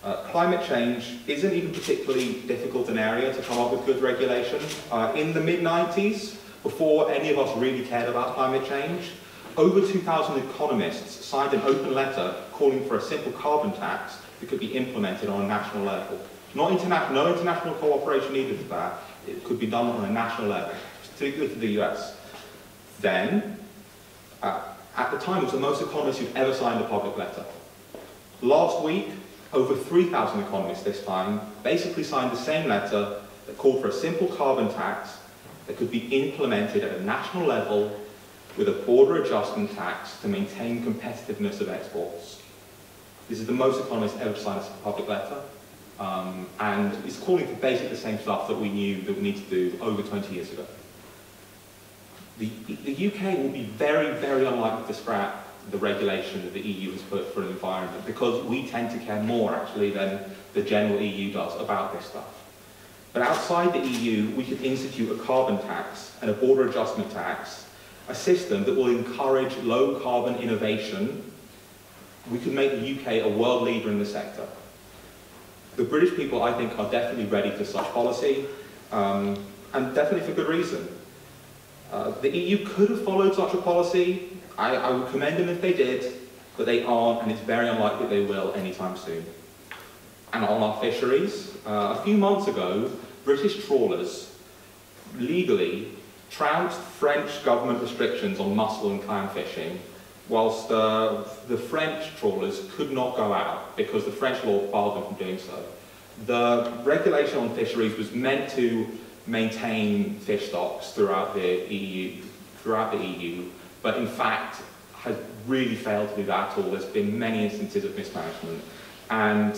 Uh, climate change isn't even particularly difficult an area to come up with good regulation. Uh, in the mid-90s, before any of us really cared about climate change, over 2,000 economists signed an open letter calling for a simple carbon tax that could be implemented on a national level. Not interna no international cooperation needed for that, it could be done on a national level, particularly for the US. Then, uh, at the time, it was the most economists who'd ever signed a public letter. Last week, over 3,000 economists this time basically signed the same letter that called for a simple carbon tax that could be implemented at a national level with a border adjustment tax to maintain competitiveness of exports. This is the most economists ever signed a public letter, um, and it's calling for basically the same stuff that we knew that we need to do over 20 years ago. The, the UK will be very, very unlikely to scrap the regulation that the EU has put for environment because we tend to care more actually than the general EU does about this stuff. But outside the EU, we could institute a carbon tax and a border adjustment tax, a system that will encourage low carbon innovation. We could make the UK a world leader in the sector. The British people, I think, are definitely ready for such policy, um, and definitely for good reason. Uh, the EU could have followed such a policy. I, I would commend them if they did, but they aren't, and it's very unlikely they will anytime soon. And on our fisheries, uh, a few months ago, British trawlers legally trounced French government restrictions on mussel and clam fishing, whilst uh, the French trawlers could not go out because the French law barred them from doing so. The regulation on fisheries was meant to maintain fish stocks throughout the EU, throughout the EU, but in fact has really failed to do that at all. There's been many instances of mismanagement. And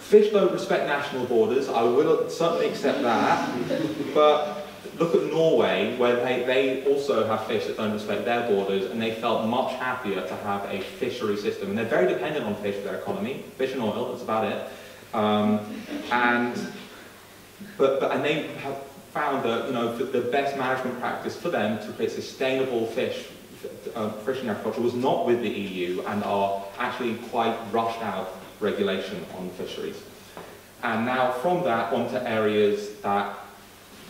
fish don't respect national borders. I will certainly accept that. but look at Norway, where they, they also have fish that don't respect their borders, and they felt much happier to have a fishery system. And they're very dependent on fish for their economy. Fish and oil, that's about it. Um, and but, but, and they have found that you know, the, the best management practice for them to create sustainable fish, uh, fishing agriculture was not with the EU and are actually quite rushed out regulation on fisheries. And now from that onto areas that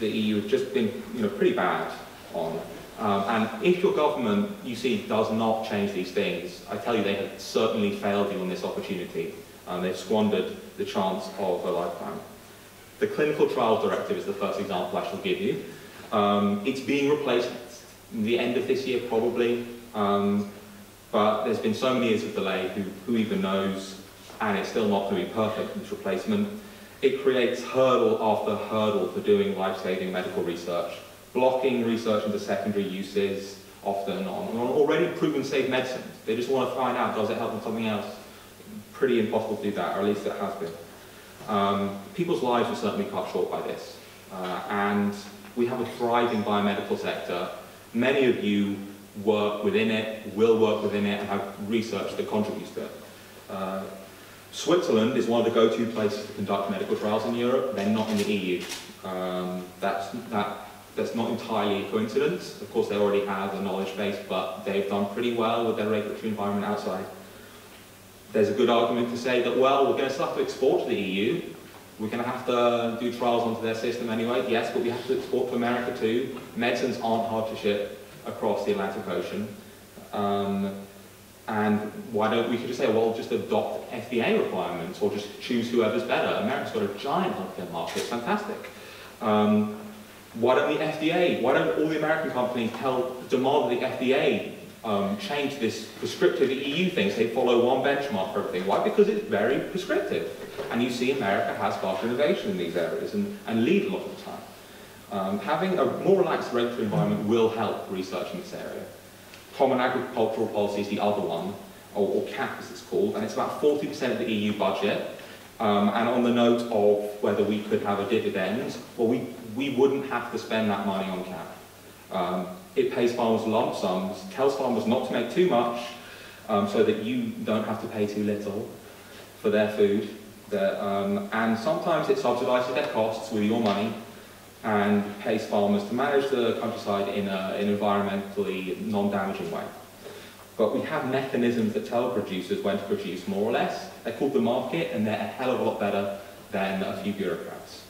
the EU has just been you know, pretty bad on. Um, and if your government, you see, does not change these things, I tell you they have certainly failed you on this opportunity. Um, they've squandered the chance of a lifetime. The clinical trials directive is the first example I shall give you. Um, it's being replaced the end of this year probably, um, but there's been so many years of delay, who, who even knows, and it's still not going to be perfect, this replacement. It creates hurdle after hurdle for doing life-saving medical research, blocking research into secondary uses, often on, on already proven safe medicines. They just want to find out, does it help with something else? Pretty impossible to do that, or at least it has been. Um, people's lives are certainly cut short by this. Uh, and we have a thriving biomedical sector. Many of you work within it, will work within it, and have research that contributes to it. Uh, Switzerland is one of the go-to places to conduct medical trials in Europe. They're not in the EU. Um, that's, that, that's not entirely a coincidence. Of course, they already have a knowledge base, but they've done pretty well with their regulatory environment outside there's a good argument to say that, well, we're going to have to export to the EU. We're going to have to do trials onto their system anyway. Yes, but we have to export to America too. Medicines aren't hard to ship across the Atlantic Ocean. Um, and why don't we could just say, well, just adopt FDA requirements or just choose whoever's better. America's got a giant healthcare market, it's fantastic. Um, why don't the FDA, why don't all the American companies tell, demand that the FDA um, change this prescriptive EU thing, say follow one benchmark for everything. Why? Because it's very prescriptive. And you see America has faster innovation in these areas and, and lead a lot of the time. Um, having a more relaxed regulatory environment will help research in this area. Common agricultural policy is the other one, or, or CAP as it's called, and it's about 40% of the EU budget. Um, and on the note of whether we could have a dividend, well, we, we wouldn't have to spend that money on CAP. Um, it pays farmers lump sums, tells farmers not to make too much um, so that you don't have to pay too little for their food. That, um, and sometimes it subsidises their costs with your money and pays farmers to manage the countryside in, a, an environmentally non-damaging way. But we have mechanisms that tell producers when to produce more or less. They're called the market and they're a hell of a lot better than a few bureaucrats.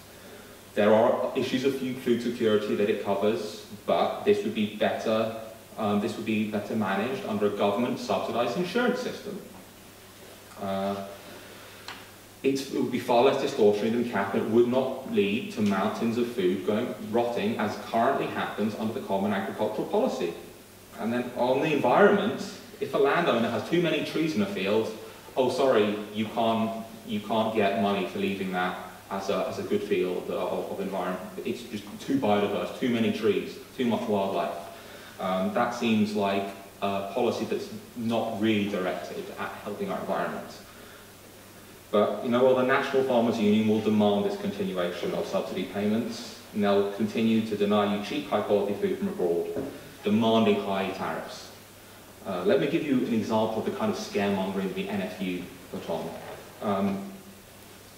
There are issues of food security that it covers, but this would be better, um, this would be better managed under a government subsidized insurance system. Uh, it would be far less distortionary than CAP and it would not lead to mountains of food going rotting as currently happens under the Common Agricultural Policy. And then on the environment, if a landowner has too many trees in a field, oh sorry, you can't, you can't get money for leaving that as a, as a good field of, of environment. It's just too biodiverse, too many trees, too much wildlife. Um, that seems like a policy that's not really directed at helping our environment. But, you know, well, the National Farmers Union will demand this continuation of subsidy payments, and they'll continue to deny you cheap, high-quality food from abroad, demanding high tariffs. Uh, let me give you an example of the kind of scaremongering the NFU put on. Um,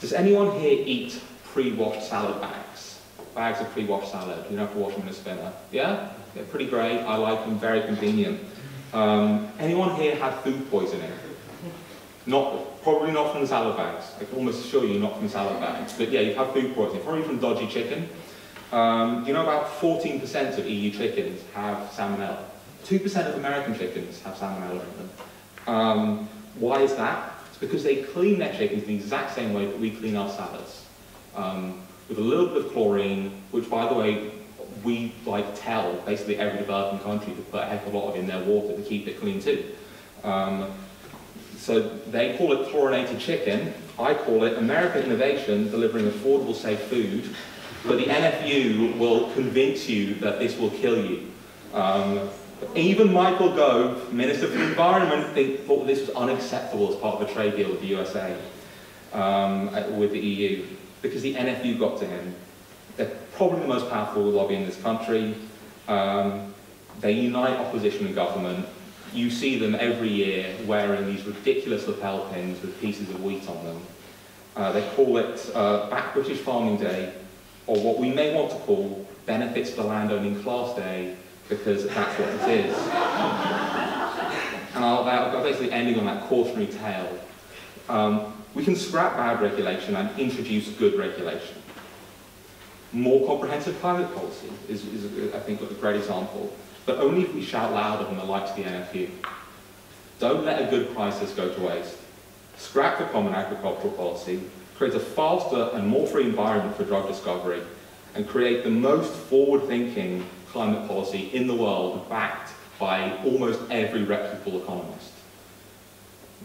does anyone here eat pre-washed salad bags? Bags of pre-washed salad. You don't have to wash them in a spinner. Yeah? They're pretty great. I like them. Very convenient. Um, anyone here had food poisoning? Not, probably not from the salad bags. I can almost assure you not from salad bags. But yeah, you've had food poisoning. Probably from dodgy chicken. Um, you know about 14% of EU chickens have salmonella. 2% of American chickens have salmonella in them. Um, why is that? It's because they clean their chickens the exact same way that we clean our salads. Um, with a little bit of chlorine, which by the way, we like tell basically every developing country to put a heck of a lot of in their water to keep it clean too. Um, so they call it chlorinated chicken. I call it American innovation delivering affordable, safe food. But the NFU will convince you that this will kill you. Um, even Michael Gove, Minister for the Environment, think, thought this was unacceptable as part of a trade deal with the USA, um, with the EU, because the NFU got to him. They're probably the most powerful lobby in this country. Um, they unite opposition and government. You see them every year wearing these ridiculous lapel pins with pieces of wheat on them. Uh, they call it uh, Back British Farming Day, or what we may want to call Benefits for Landowning Class Day, because that's what it is. and I'll, I'll basically ending on that cautionary tale. Um, we can scrap bad regulation and introduce good regulation. More comprehensive climate policy is, is, I think, a great example, but only if we shout louder than the likes of the NFU. Don't let a good crisis go to waste. Scrap the common agricultural policy, create a faster and more free environment for drug discovery, and create the most forward-thinking climate policy in the world backed by almost every reputable economist.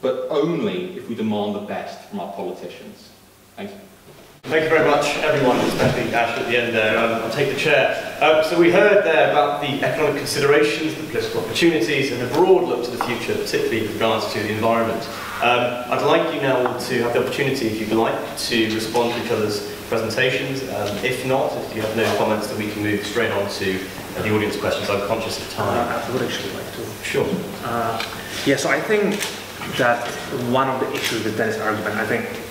But only if we demand the best from our politicians. Thank you. Thank you very much, everyone, especially Ash at the end there. Um, I'll take the chair. Um, so we heard there about the economic considerations, the political opportunities, and a broad look to the future, particularly with regards to the environment. Um, I'd like you now to have the opportunity, if you'd like, to respond to each other's presentations. Um, if not, if you have no comments, then we can move straight on to uh, the audience questions. I'm conscious of time. Uh, I would actually like to. Sure. Uh, yeah, so I think that one of the issues with Danny's argument, I think,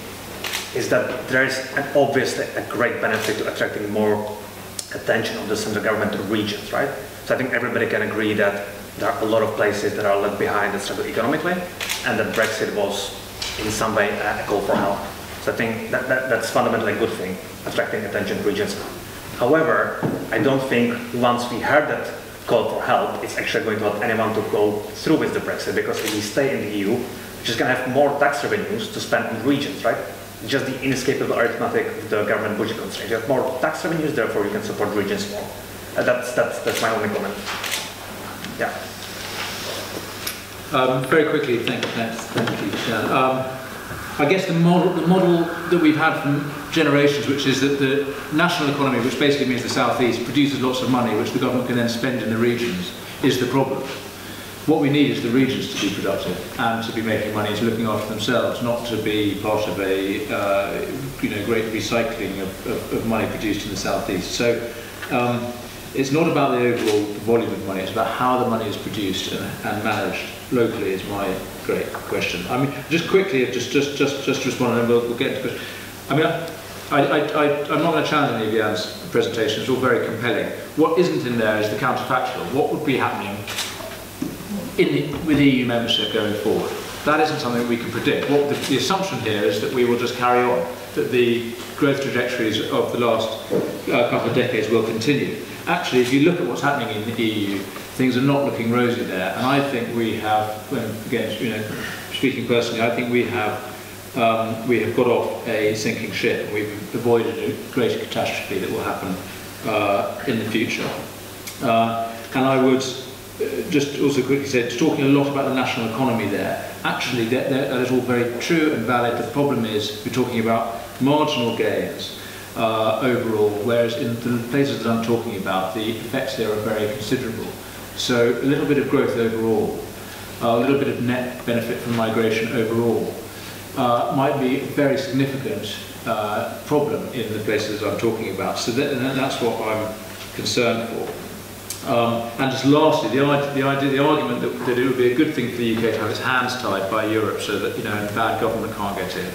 is that there is obviously a great benefit to attracting more attention of the central government to regions, right? So I think everybody can agree that there are a lot of places that are left behind and struggle economically, and that Brexit was in some way a call for help. So I think that, that, that's fundamentally a good thing, attracting attention to regions. However, I don't think once we heard that call for help, it's actually going to help anyone to go through with the Brexit, because if we stay in the EU, we're just going to have more tax revenues to spend in regions, right? Just the inescapable arithmetic of the government budget constraints. You have more tax revenues, therefore you can support regions more. Uh, that's, that's, that's my only comment. Yeah. Um, very quickly, thank, thank, thank you, Chair. Um, I guess the model, the model that we've had from generations, which is that the national economy, which basically means the southeast, produces lots of money, which the government can then spend in the regions, is the problem. What we need is the regions to be productive and to be making money, to looking after themselves, not to be part of a uh, you know great recycling of, of, of money produced in the southeast. So um, it's not about the overall volume of money, it's about how the money is produced and, and managed locally is my great question. I mean, just quickly, just just just just respond, and then we'll, we'll get into questions. I mean, I, I, I, I'm not going to challenge any of Jan's presentations, it's all very compelling. What isn't in there is the counterfactual. What would be happening in with EU membership going forward? That isn't something we can predict. What the, the assumption here is that we will just carry on, that the growth trajectories of the last uh, couple of decades will continue. Actually, if you look at what's happening in the EU, things are not looking rosy there. And I think we have, again, you know, speaking personally, I think we have um, we have got off a sinking ship. We've avoided a greater catastrophe that will happen uh, in the future. Uh, and I would just also quickly said, talking a lot about the national economy there, actually that, that, is all very true and valid. The problem is we're talking about marginal gains uh, overall, whereas in the places that I'm talking about, the effects there are very considerable. So a little bit of growth overall, a little bit of net benefit from migration overall, uh, might be a very significant uh, problem in the places I'm talking about. So that, that's what I'm concerned for. Um, and just lastly, the, the, idea, the argument that, that it would be a good thing for the UK to have its hands tied by Europe so that you know bad government can't get in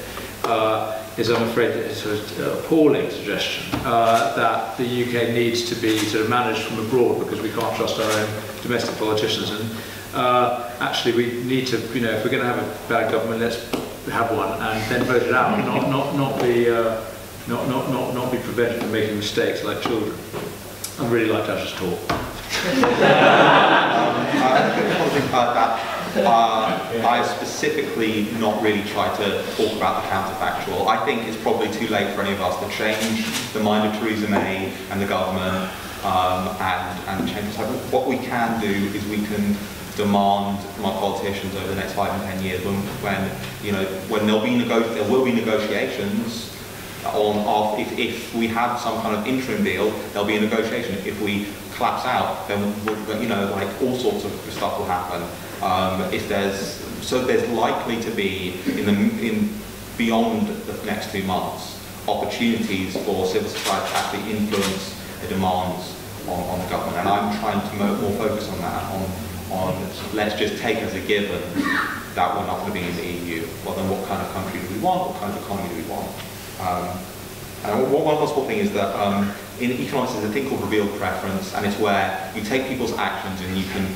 uh, is, I'm afraid, it's an appalling suggestion uh, that the UK needs to be sort of managed from abroad because we can't trust our own domestic politicians. And uh, actually, we need to, you know, if we're going to have a bad government, let's have one and then vote it out, not, not, not, be, uh, not, not, not, not be prevented from making mistakes like children. I really like Ash's talk uh, I specifically not really tried to talk about the counterfactual. I think it's probably too late for any of us to change the mind of Theresa May and the government um, and, and change the What we can do is we can demand from our politicians over the next five and ten years when, when you know, when there'll be there will be negotiations on off if, if we have some kind of interim deal, there'll be a negotiation. If we collapse out, then you know, like all sorts of stuff will happen. Um, if there's so there's likely to be in the in beyond the next two months opportunities for civil society to actually influence the demands on, on the government. And I'm trying to more, more focus on that, on, on let's just take as a given that we're not going to be in the EU. Well, then what kind of country do we want? What kind of economy do we want? Um, and one possible thing is that um, in economics there's a thing called revealed preference, and it's where you take people's actions and you can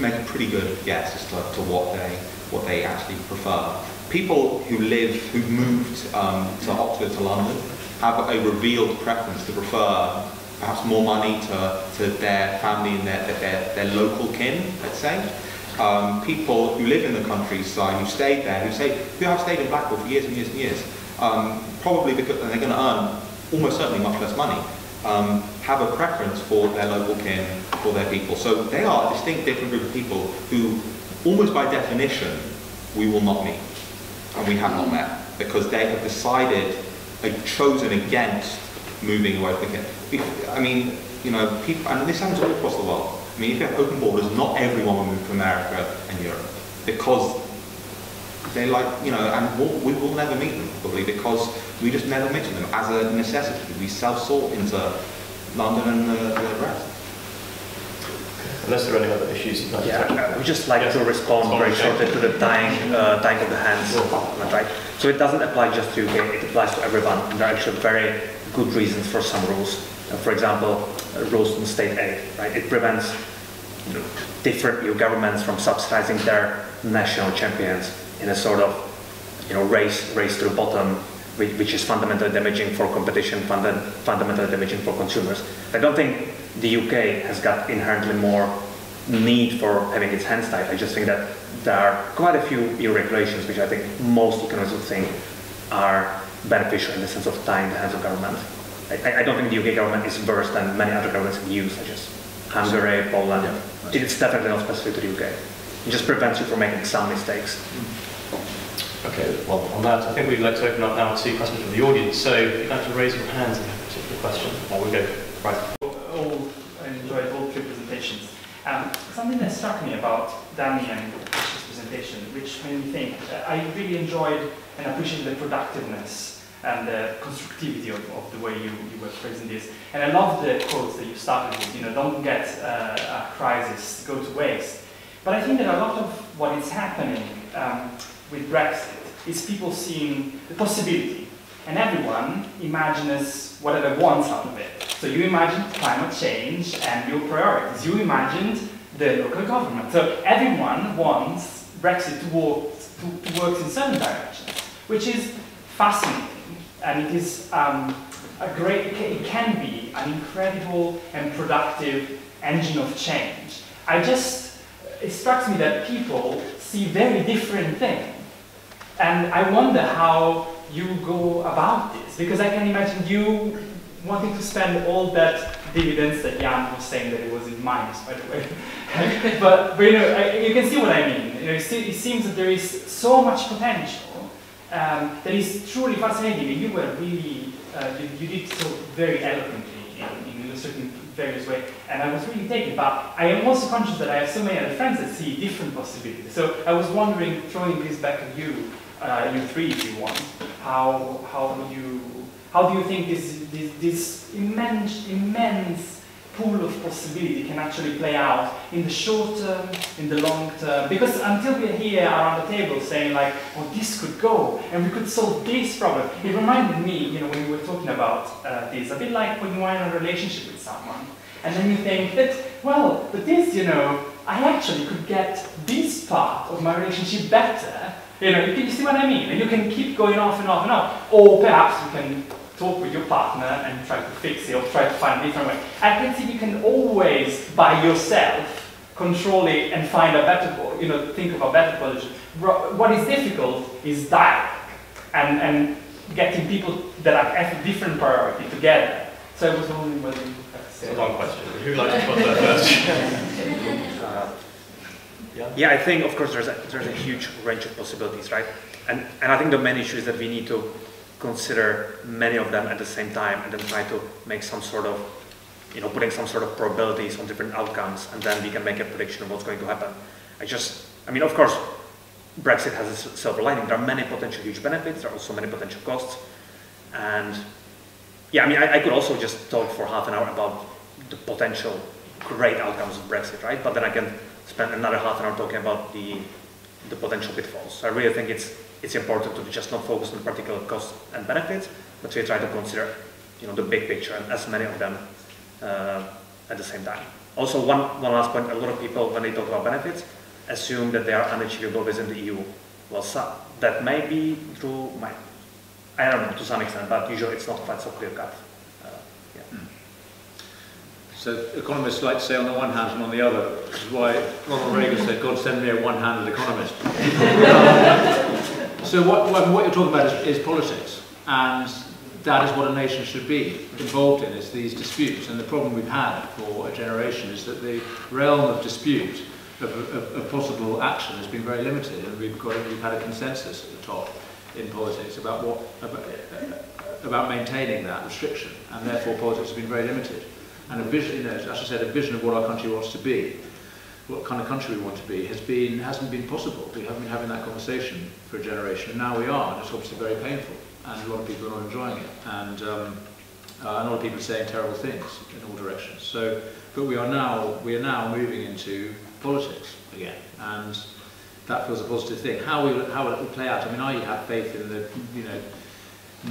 make a pretty good guess as to, to what they what they actually prefer. People who live, who've moved um, to Oxford, to London, have a revealed preference to prefer perhaps more money to, to their family and their, their, their local kin, let's say. Um, people who live in the countryside, who stayed there, who say, who have stayed in Blackpool for years and years and years, um, probably because they're going to earn almost certainly much less money, um, have a preference for their local kin, for their people. So they are a distinct different group of people who, almost by definition, we will not meet. And we have not met because they have decided, they've chosen against moving away from the kin. I mean, you know, people, and this happens all across the world. I mean, if you have open borders, not everyone will move to America and Europe because they like, you know, and we'll, we will never meet them probably because we just never mention them as a necessity. We self-sort into London and the, the rest. Unless there are any other issues you'd like yeah, to I would just like yes. to respond very shortly to the dying, uh, dying of the hands yeah. right? So it doesn't apply just to UK, it applies to everyone. And there are actually very good reasons for some rules. Uh, for example, uh, rules on state aid, right? It prevents you know, different EU governments from subsidizing their national champions in a sort of you know, race, race to the bottom which is fundamentally damaging for competition, funda fundamentally damaging for consumers. I don't think the UK has got inherently more need for having its hands tied. I just think that there are quite a few EU regulations which I think most economists would think are beneficial in the sense of tying the hands of government. I, I don't think the UK government is worse than many other governments in the EU, such as Hungary, Poland. Yeah. It's definitely not specific to the UK. It just prevents you from making some mistakes. Mm. Okay, well, on that, I think we'd like to open up now to questions from the audience. So if you'd like to raise your hands if you have a particular question, or we go. Right. All, I enjoyed all three presentations. Um, something that struck me about Ash's presentation, which made me think, uh, I really enjoyed and appreciated the productiveness and the constructivity of, of the way you, you were phrasing this. And I love the quotes that you started with, you know, don't get uh, a crisis go to waste. But I think that a lot of what is happening um, with Brexit is people seeing the possibility. And everyone imagines whatever wants out of it. So you imagine climate change and your priorities. You imagined the local government. So everyone wants Brexit to work, to, to work in certain directions, which is fascinating. And it is um, a great, it can be an incredible and productive engine of change. I just, it strikes me that people see very different things. And I wonder how you go about this, because I can imagine you wanting to spend all that dividends that Jan was saying that it was in minus, by the way. but, but you know, I, you can see what I mean. You know, it, seems that there is so much potential, um, that is truly fascinating. And you were really, uh, you, you, did so very eloquently in, in illustrating various ways, and I was really taken. But I am also conscious that I have so many other friends that see different possibilities. So I was wondering, throwing this back at you, uh, you three, if you want, how how you how do you think this this, this immense immense pool of possibility can actually play out in the short term, in the long term. Because until we're here around the table saying like, oh, this could go, and we could solve this problem, it reminded me, you know, when we were talking about uh, this, a bit like when you are in a relationship with someone, and then you think that, well, but this, you know, I actually could get this part of my relationship better. You know, you, can, you see what I mean? And you can keep going off and off and off. Or perhaps you can talk with your partner and try to fix it or try to find a different way. I can see you can always, by yourself, control it and find a better, you know, think of a better position. What is difficult is dialogue and, and getting people that have different priority together. So I was wondering whether you It's a long question. Who'd like to put that first? yeah. yeah, I think, of course, there's a, there's a huge range of possibilities, right? And, and I think the main issue is that we need to consider many of them at the same time and then try to make some sort of, you know, putting some sort of probabilities on different outcomes and then we can make a prediction of what's going to happen. I just, I mean, of course, Brexit has a silver lining. There are many potential huge benefits, there are also many potential costs. And yeah, I mean, I, I could also just talk for half an hour about the potential great outcomes of Brexit, right? But then I can spend another half an hour talking about the, the potential pitfalls. I really think it's it's important to just not focus on particular costs and benefits, but to try to consider you know, the big picture and as many of them uh, at the same time. Also, one, one last point, a lot of people, when they talk about benefits, assume that they are unachievable within the EU. Well, so, that may be true, might, I don't know, to some extent, but usually it's not quite so yeah. Hmm. So economists like to say on the one hand and on the other, which is why Ronald Reagan said, God send me a one-handed economist. So what, what, what you're talking about is, is, politics, and that is what a nation should be involved in, is these disputes. And the problem we've had for a generation is that the realm of dispute, of, of, of possible action, has been very limited, and we've, got, we've had a consensus at the top in politics about, what, about, about maintaining that restriction, and therefore politics has been very limited. And a vision, you know, as I said, a vision of what our country wants to be what kind of country we want to be has been hasn't been possible. We haven't been having that conversation for a generation, and now we are, and it's obviously very painful, and a lot of people are not enjoying it, and um, uh, a lot of people are saying terrible things in all directions. So, but we are now we are now moving into politics again, and that feels a positive thing. How will how will it play out? I mean, I have faith in the you know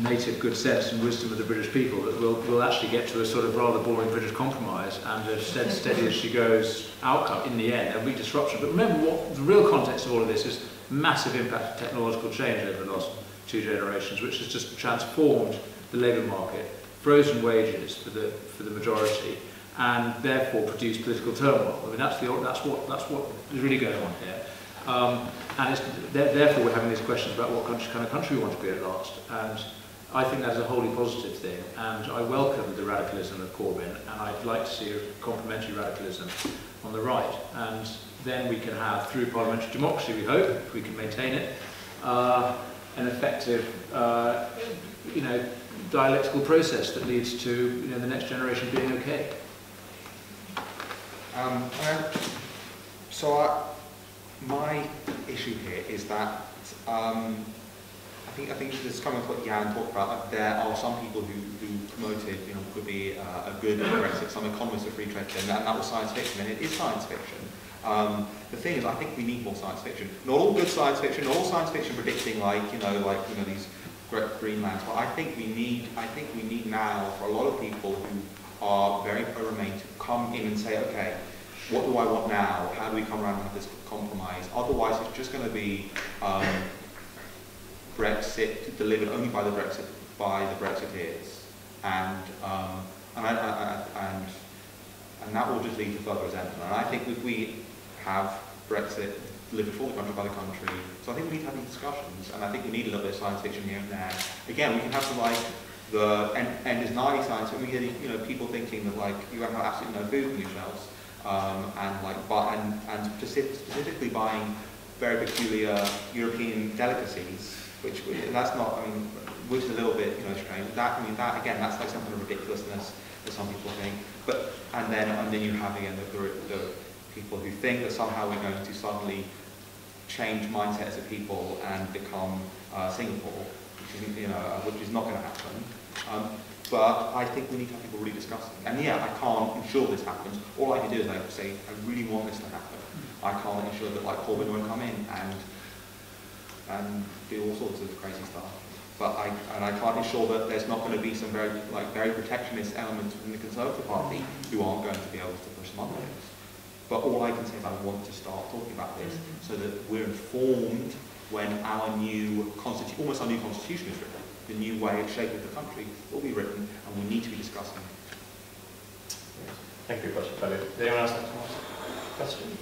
native good sense and wisdom of the British people that we'll, we'll actually get to a sort of rather boring British compromise and a steady, steady as she goes outcome in the end. There'll be disruption. But remember what the real context of all of this is massive impact of technological change over the last two generations, which has just transformed the labour market, frozen wages for the, for the majority, and therefore produced political turmoil. I mean, that's, the, that's, what, that's what is really going on here. Um, and therefore we're having these questions about what country, kind of country we want to be at last. And I think that is a wholly positive thing, and I welcome the radicalism of Corbyn, and I'd like to see a complementary radicalism on the right. And then we can have, through parliamentary democracy, we hope, if we can maintain it, uh, an effective, uh, you know, dialectical process that leads to you know, the next generation being okay. Um, so I, my issue here is that um, think, I think this is coming to what Jan talked about. There are some people who, who promoted, you know, could be uh, a good Brexit. Some economists of free trade, and that, that was science fiction, and it is science fiction. Um, the thing is, I think we need more science fiction. Not all good science fiction, not all science fiction predicting like, you know, like, you know, these great Greenlands, but I think we need, I think we need now for a lot of people who are very pro-Remain to come in and say, okay, what do I want now? How do we come around and have this compromise? Otherwise, it's just going to be um, Brexit delivered only by the Brexit by the Brexiteers, and um, and, I, I, and and that will just lead to further resentment. And I think if we have Brexit delivered for the country by the country, so I think we need to have these discussions, and I think we need a little bit of science fiction here and there. Again, we can have some like the end, end is nigh science, and we get you know people thinking that like you have absolutely no food in your shelves, um, and like but and and specifically buying very peculiar European delicacies which that's not, I mean, which is a little bit, you know, strange. That, I mean, that again, that's like something of ridiculousness that some people think. But and then and then you have again the, the, people who think that somehow we're going to suddenly change mindsets of people and become uh, Singapore, which is you know which is not going to happen. Um, but I think we need to have people really discussing. And yeah, I can't ensure this happens. All I can do is like say, I really want this to happen. I can't ensure that like Corbyn won't come in and and do all sorts of crazy stuff. But I and I can't ensure that there's not going to be some very like very protectionist elements within the Conservative Party who aren't going to be able to push some things. But all I can say is I want to start talking about this so that we're informed when our new constitu- almost our new constitution is written. The new way of shaping the country will be written and we need to be discussing it. Thank you, Professor Fellow. Does anyone else ask a question?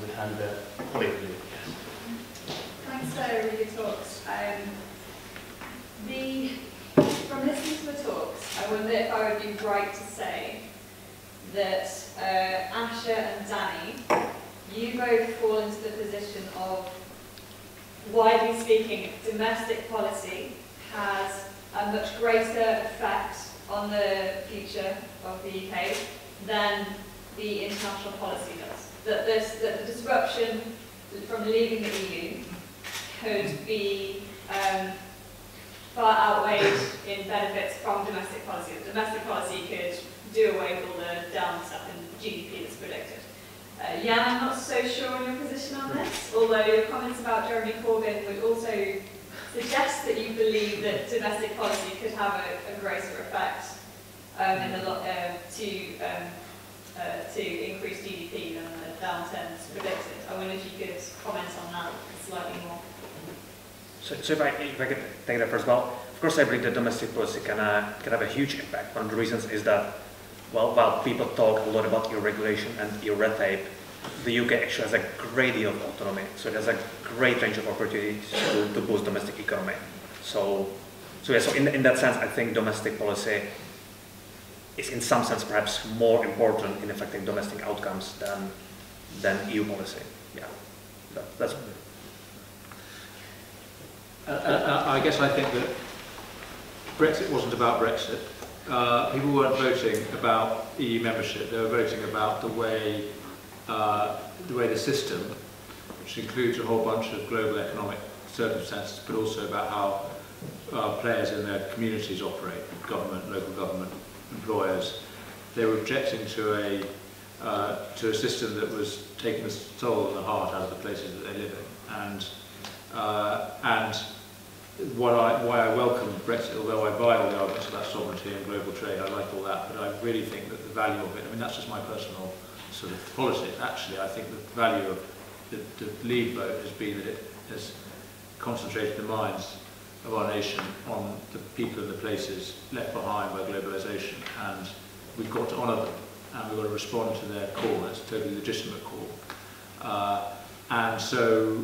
With hand there. Colleague, Thanks for good talks. Um, the, from listening to the talks, I wonder if I would be right to say that uh, Asher and Danny, you both fall into the position of, widely speaking, domestic policy has a much greater effect on the future of the UK than the international policy does. That, this, that the disruption from leaving the EU could be um, far outweighed in benefits from domestic policy. The domestic policy could do away with all the down stuff in GDP that's predicted. Uh, Jan, I'm not so sure on your position on this, although your comments about Jeremy Corbyn would also suggest that you believe that domestic policy could have a, a greater effect um, in the lo- uh, to um, uh, to increase GDP than the downturns predicted. I wonder if you could comment on that slightly more. So, so if, I, if I could take that first, well, of course I believe that domestic policy can, uh, can have a huge impact. One of the reasons is that, well, while people talk a lot about your regulation and your red tape, the UK actually has a great deal of autonomy. So it has a great range of opportunities to, to boost domestic economy. So, so yeah, so in, in that sense, I think domestic policy is in some sense perhaps more important in affecting domestic outcomes than, than EU policy. Yeah, that, that's Uh, uh, I guess I think that Brexit wasn't about Brexit. Uh, people weren't voting about EU membership. They were voting about the way, uh, the way the system, which includes a whole bunch of global economic circumstances, but also about how uh, players in their communities operate, government, local government, employers. They were objecting to a uh, to a system that was taking the soul and the heart out of the places that they live in, and uh, and what I, why I welcome Brexit, although I buy all the arguments about sovereignty and global trade, I like all that, but I really think that the value of it, I mean, that's just my personal sort of politics. Actually, I think the value of the, the Leave vote has been that it has concentrated the minds of our nation on the people and the places left behind by globalisation, and we've got to honour them, and we've got to respond to their call. It's a totally legitimate call. Uh, and so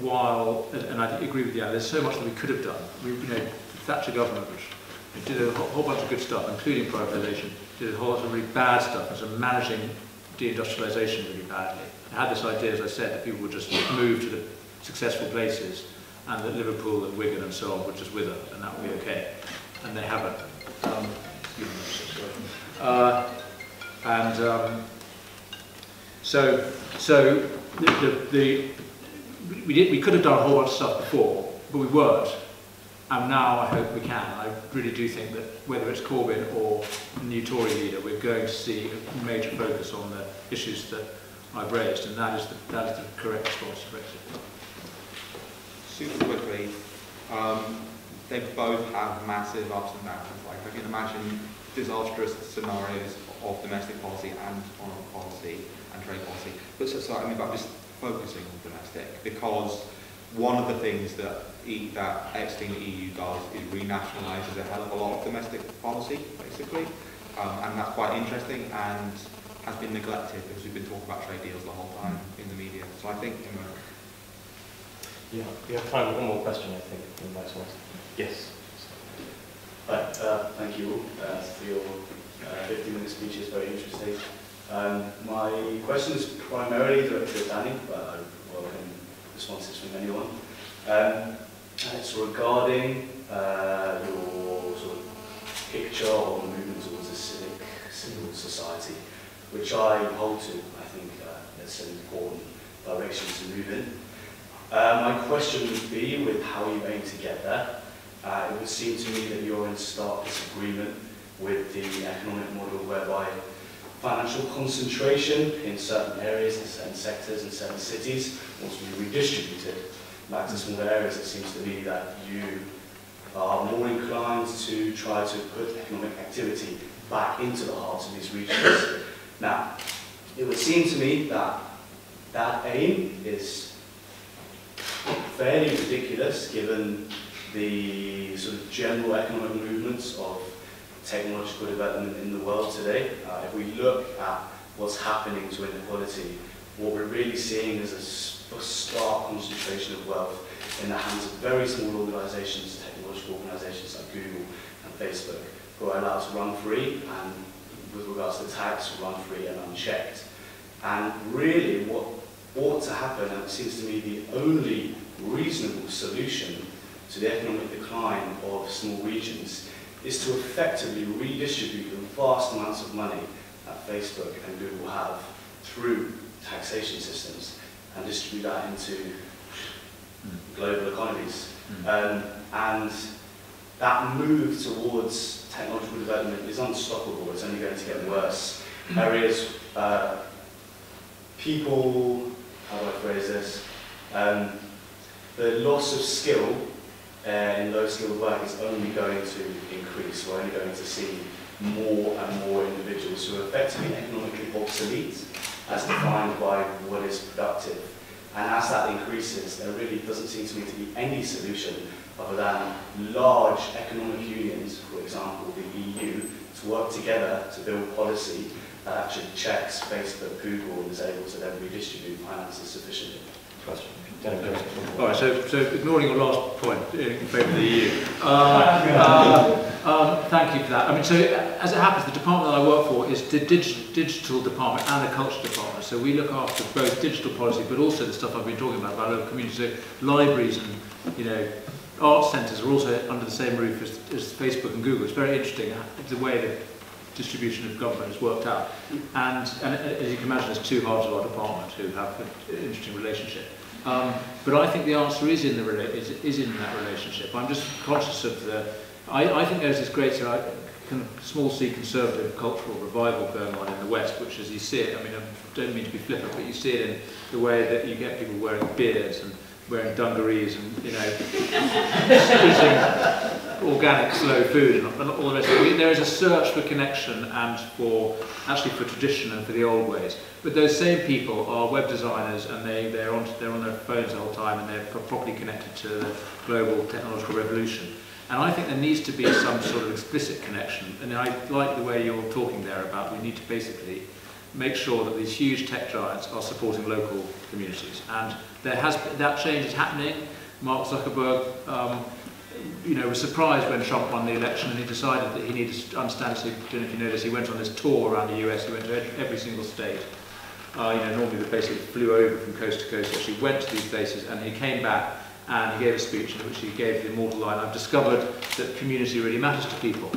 while, and I agree with you, there's so much that we could have done. We, you know, the Thatcher government which did a whole, bunch of good stuff, including privatisation, did a whole lot of really bad stuff, and so managing deindustrialisation really badly. It had this idea, as I said, that people would just move to the successful places, and that Liverpool and Wigan and so on would just wither, and that would be okay. And they haven't. Um, uh, and um, so, so the, the, the we, did, we could have done a whole bunch of stuff before, but we weren't. And now I hope we can. I really do think that whether it's Corbyn or the new Tory leader, we're going to see a major focus on the issues that I've raised, and that is the, that is the correct response to Brexit. Super quickly, um, they both have massive ups and downs. Like I can imagine disastrous scenarios of domestic policy and foreign policy and trade policy. But so, so I mean, but just focusing on domestic because one of the things that e, that exiting the EU does is renationalises a hell of a lot of domestic policy, basically, um, and that's quite interesting and has been neglected because we've been talking about trade deals the whole time in the media. So I think, you know, Yeah, we have time for one more question, I think, from the next one. Yes. Right, uh, thank you all uh, for your uh, 15-minute speeches, very interesting. Um, my question is primarily directed at Danny, but I welcome responses from anyone. Um, it's regarding uh, your sort of picture of the movement towards a civic civil society, which I hold to. I think uh, it's an important direction to move in. Uh, my question would be with how you aim to get there. Uh, it would seem to me that you're in stark disagreement with the economic model whereby financial concentration in certain areas, in certain sectors, in certain cities wants to be redistributed back to smaller areas. It seems to me that you are more inclined to try to put economic activity back into the hearts of these regions. Now, it would seem to me that that aim is fairly ridiculous given the sort of general economic movements of technological development in the world today. Uh, if we look at what's happening to inequality, what we're really seeing is a, stark concentration of wealth in the hands of very small organizations, technological organizations like Google and Facebook, who are allowed to run free and with regards to tax, run free and unchecked. And really what ought to happen, and it seems to me the only reasonable solution to the economic decline of small regions, is to effectively redistribute the vast amounts of money that Facebook and Google have through taxation systems and distribute that into global economies. Um, and that move towards technological development is unstoppable. It's only going to get worse. Areas, uh, people, how do I phrase this? Um, the loss of skill uh, in low skilled work is only going to increase. We're only going to see more and more individuals who are effectively economically obsolete as defined by what is productive. And as that increases, there really doesn't seem to me to be any solution other than large economic unions, for example the EU, to work together to build policy that actually checks Facebook, Google, and is able to then redistribute finances sufficiently. Question. All right, so, so ignoring your last point in favour of the EU, uh, uh, um, thank you for that. I mean, so as it happens, the department that I work for is the dig digital department and the culture department. So we look after both digital policy, but also the stuff I've been talking about, about local communities, so libraries and, you know, art centres are also under the same roof as, as Facebook and Google. It's very interesting the way the distribution of government has worked out. And, and as you can imagine, there's two halves of our department who have an interesting relationship. Um, but I think the answer is in, the is, is in that relationship. I'm just conscious of the... I, I think there's this great sort of, kind of small c conservative cultural revival going on in the West, which as you see it, I mean, I don't mean to be flippant, but you see it in the way that you get people wearing beards and wearing dungarees and, you know, eating organic, slow food and all the rest. Of it. There is a search for connection and for, actually for tradition and for the old ways. But those same people are web designers and they, they're, on, they're on their phones the whole time and they're properly connected to the global technological revolution. And I think there needs to be some sort of explicit connection. And I like the way you're talking there about we need to basically make sure that these huge tech giants are supporting local communities. And there has that change is happening. Mark Zuckerberg, um, you know, was surprised when Trump won the election and he decided that he needed to understand, so, know if you noticed, he went on this tour around the US, he went to every single state. Uh, you know, normally the basically flew over from coast to coast, actually went to these places and he came back and he gave a speech in which he gave the immortal line, I've discovered that community really matters to people.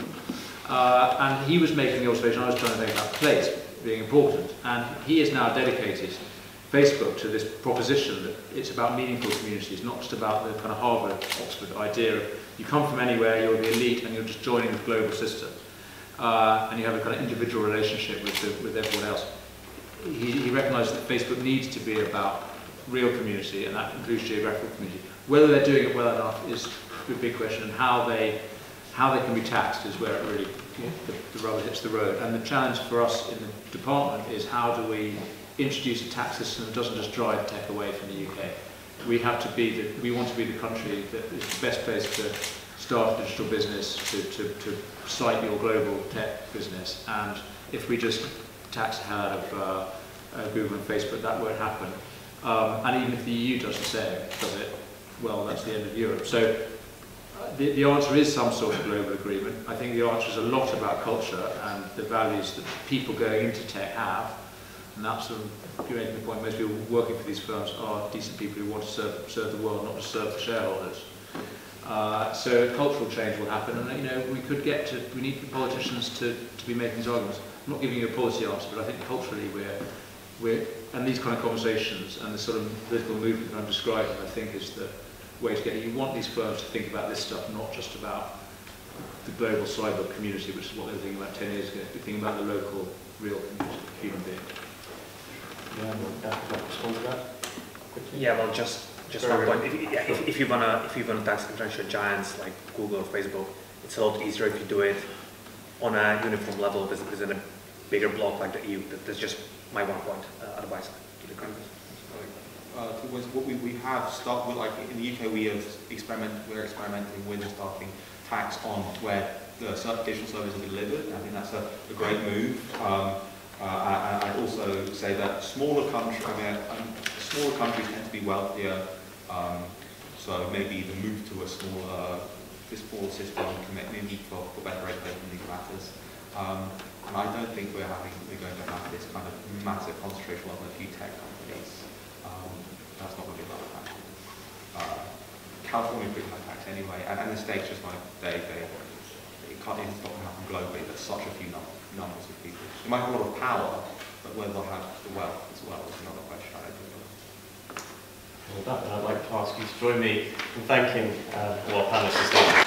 Uh, and he was making the observation I was trying to make about place being important. And he is now dedicated Facebook to this proposition that it's about meaningful communities, not just about the kind of Harvard, Oxford idea of you come from anywhere, you're the elite, and you're just joining the global system. Uh, and you have a kind of individual relationship with, the, with everyone else. He, he recognises that Facebook needs to be about real community, and that includes geographical community. Whether they're doing it well enough is a big question, and how they, how they can be taxed is where it really the, the rubber hits the road. And the challenge for us in the department is how do we introduce a tax system that doesn't just drive tech away from the UK. We have to be the, we want to be the country that is the best place to start a digital business, to, to, to site your global tech business. And if we just tax the hell out of uh, uh, Google and Facebook, that won't happen. Um, and even if the EU does the same, does it, well, that's the end of Europe. So the, the answer is some sort of global agreement. I think the answer is a lot about culture and the values that people going into tech have. And that's sort of, you're making the point, most people working for these firms are decent people who want to serve, serve the world, not to serve the shareholders. Uh, so cultural change will happen, and you know we could get to. We need politicians to, to be making these arguments. I'm not giving you a policy answer, but I think culturally we're we're and these kind of conversations and the sort of political movement that I'm describing, I think, is the way to get. it. You want these firms to think about this stuff, not just about the global cyber community, which is what they were thinking about 10 years ago, but thinking about the local, real community human beings. Yeah, well, yeah, can I respond to that? Yeah, well, just just Very one point. If, yeah, if, if you wanna if you wanna task international giants like Google or Facebook, it's a lot easier if you do it on a uniform level with, within a bigger block like the EU. That, that's just my one point. Uh, otherwise, I agree with Uh, what we, we have started with, like in the UK, we have experiment, we're experimenting with starting tax on where the digital services are delivered. I think that's a, a great move. Um, uh, I, also say that smaller countries, I mean, um, smaller countries tend to be wealthier, um, so maybe the move to a smaller, this smaller system can make maybe for, for better regulation in these matters. Um, and I don't think we're having, we're going to have this kind of massive concentration on a few tech companies that's not going to be a lot of tax. Uh, California tax anyway, and, and the states just like they, they it can't, it's not going to happen globally, there's such a few num numbers of people. You might have a lot of power, but whether they'll have the wealth as well is another question I think. Well, that, I'd like to ask you to join me in thanking uh, all our panelists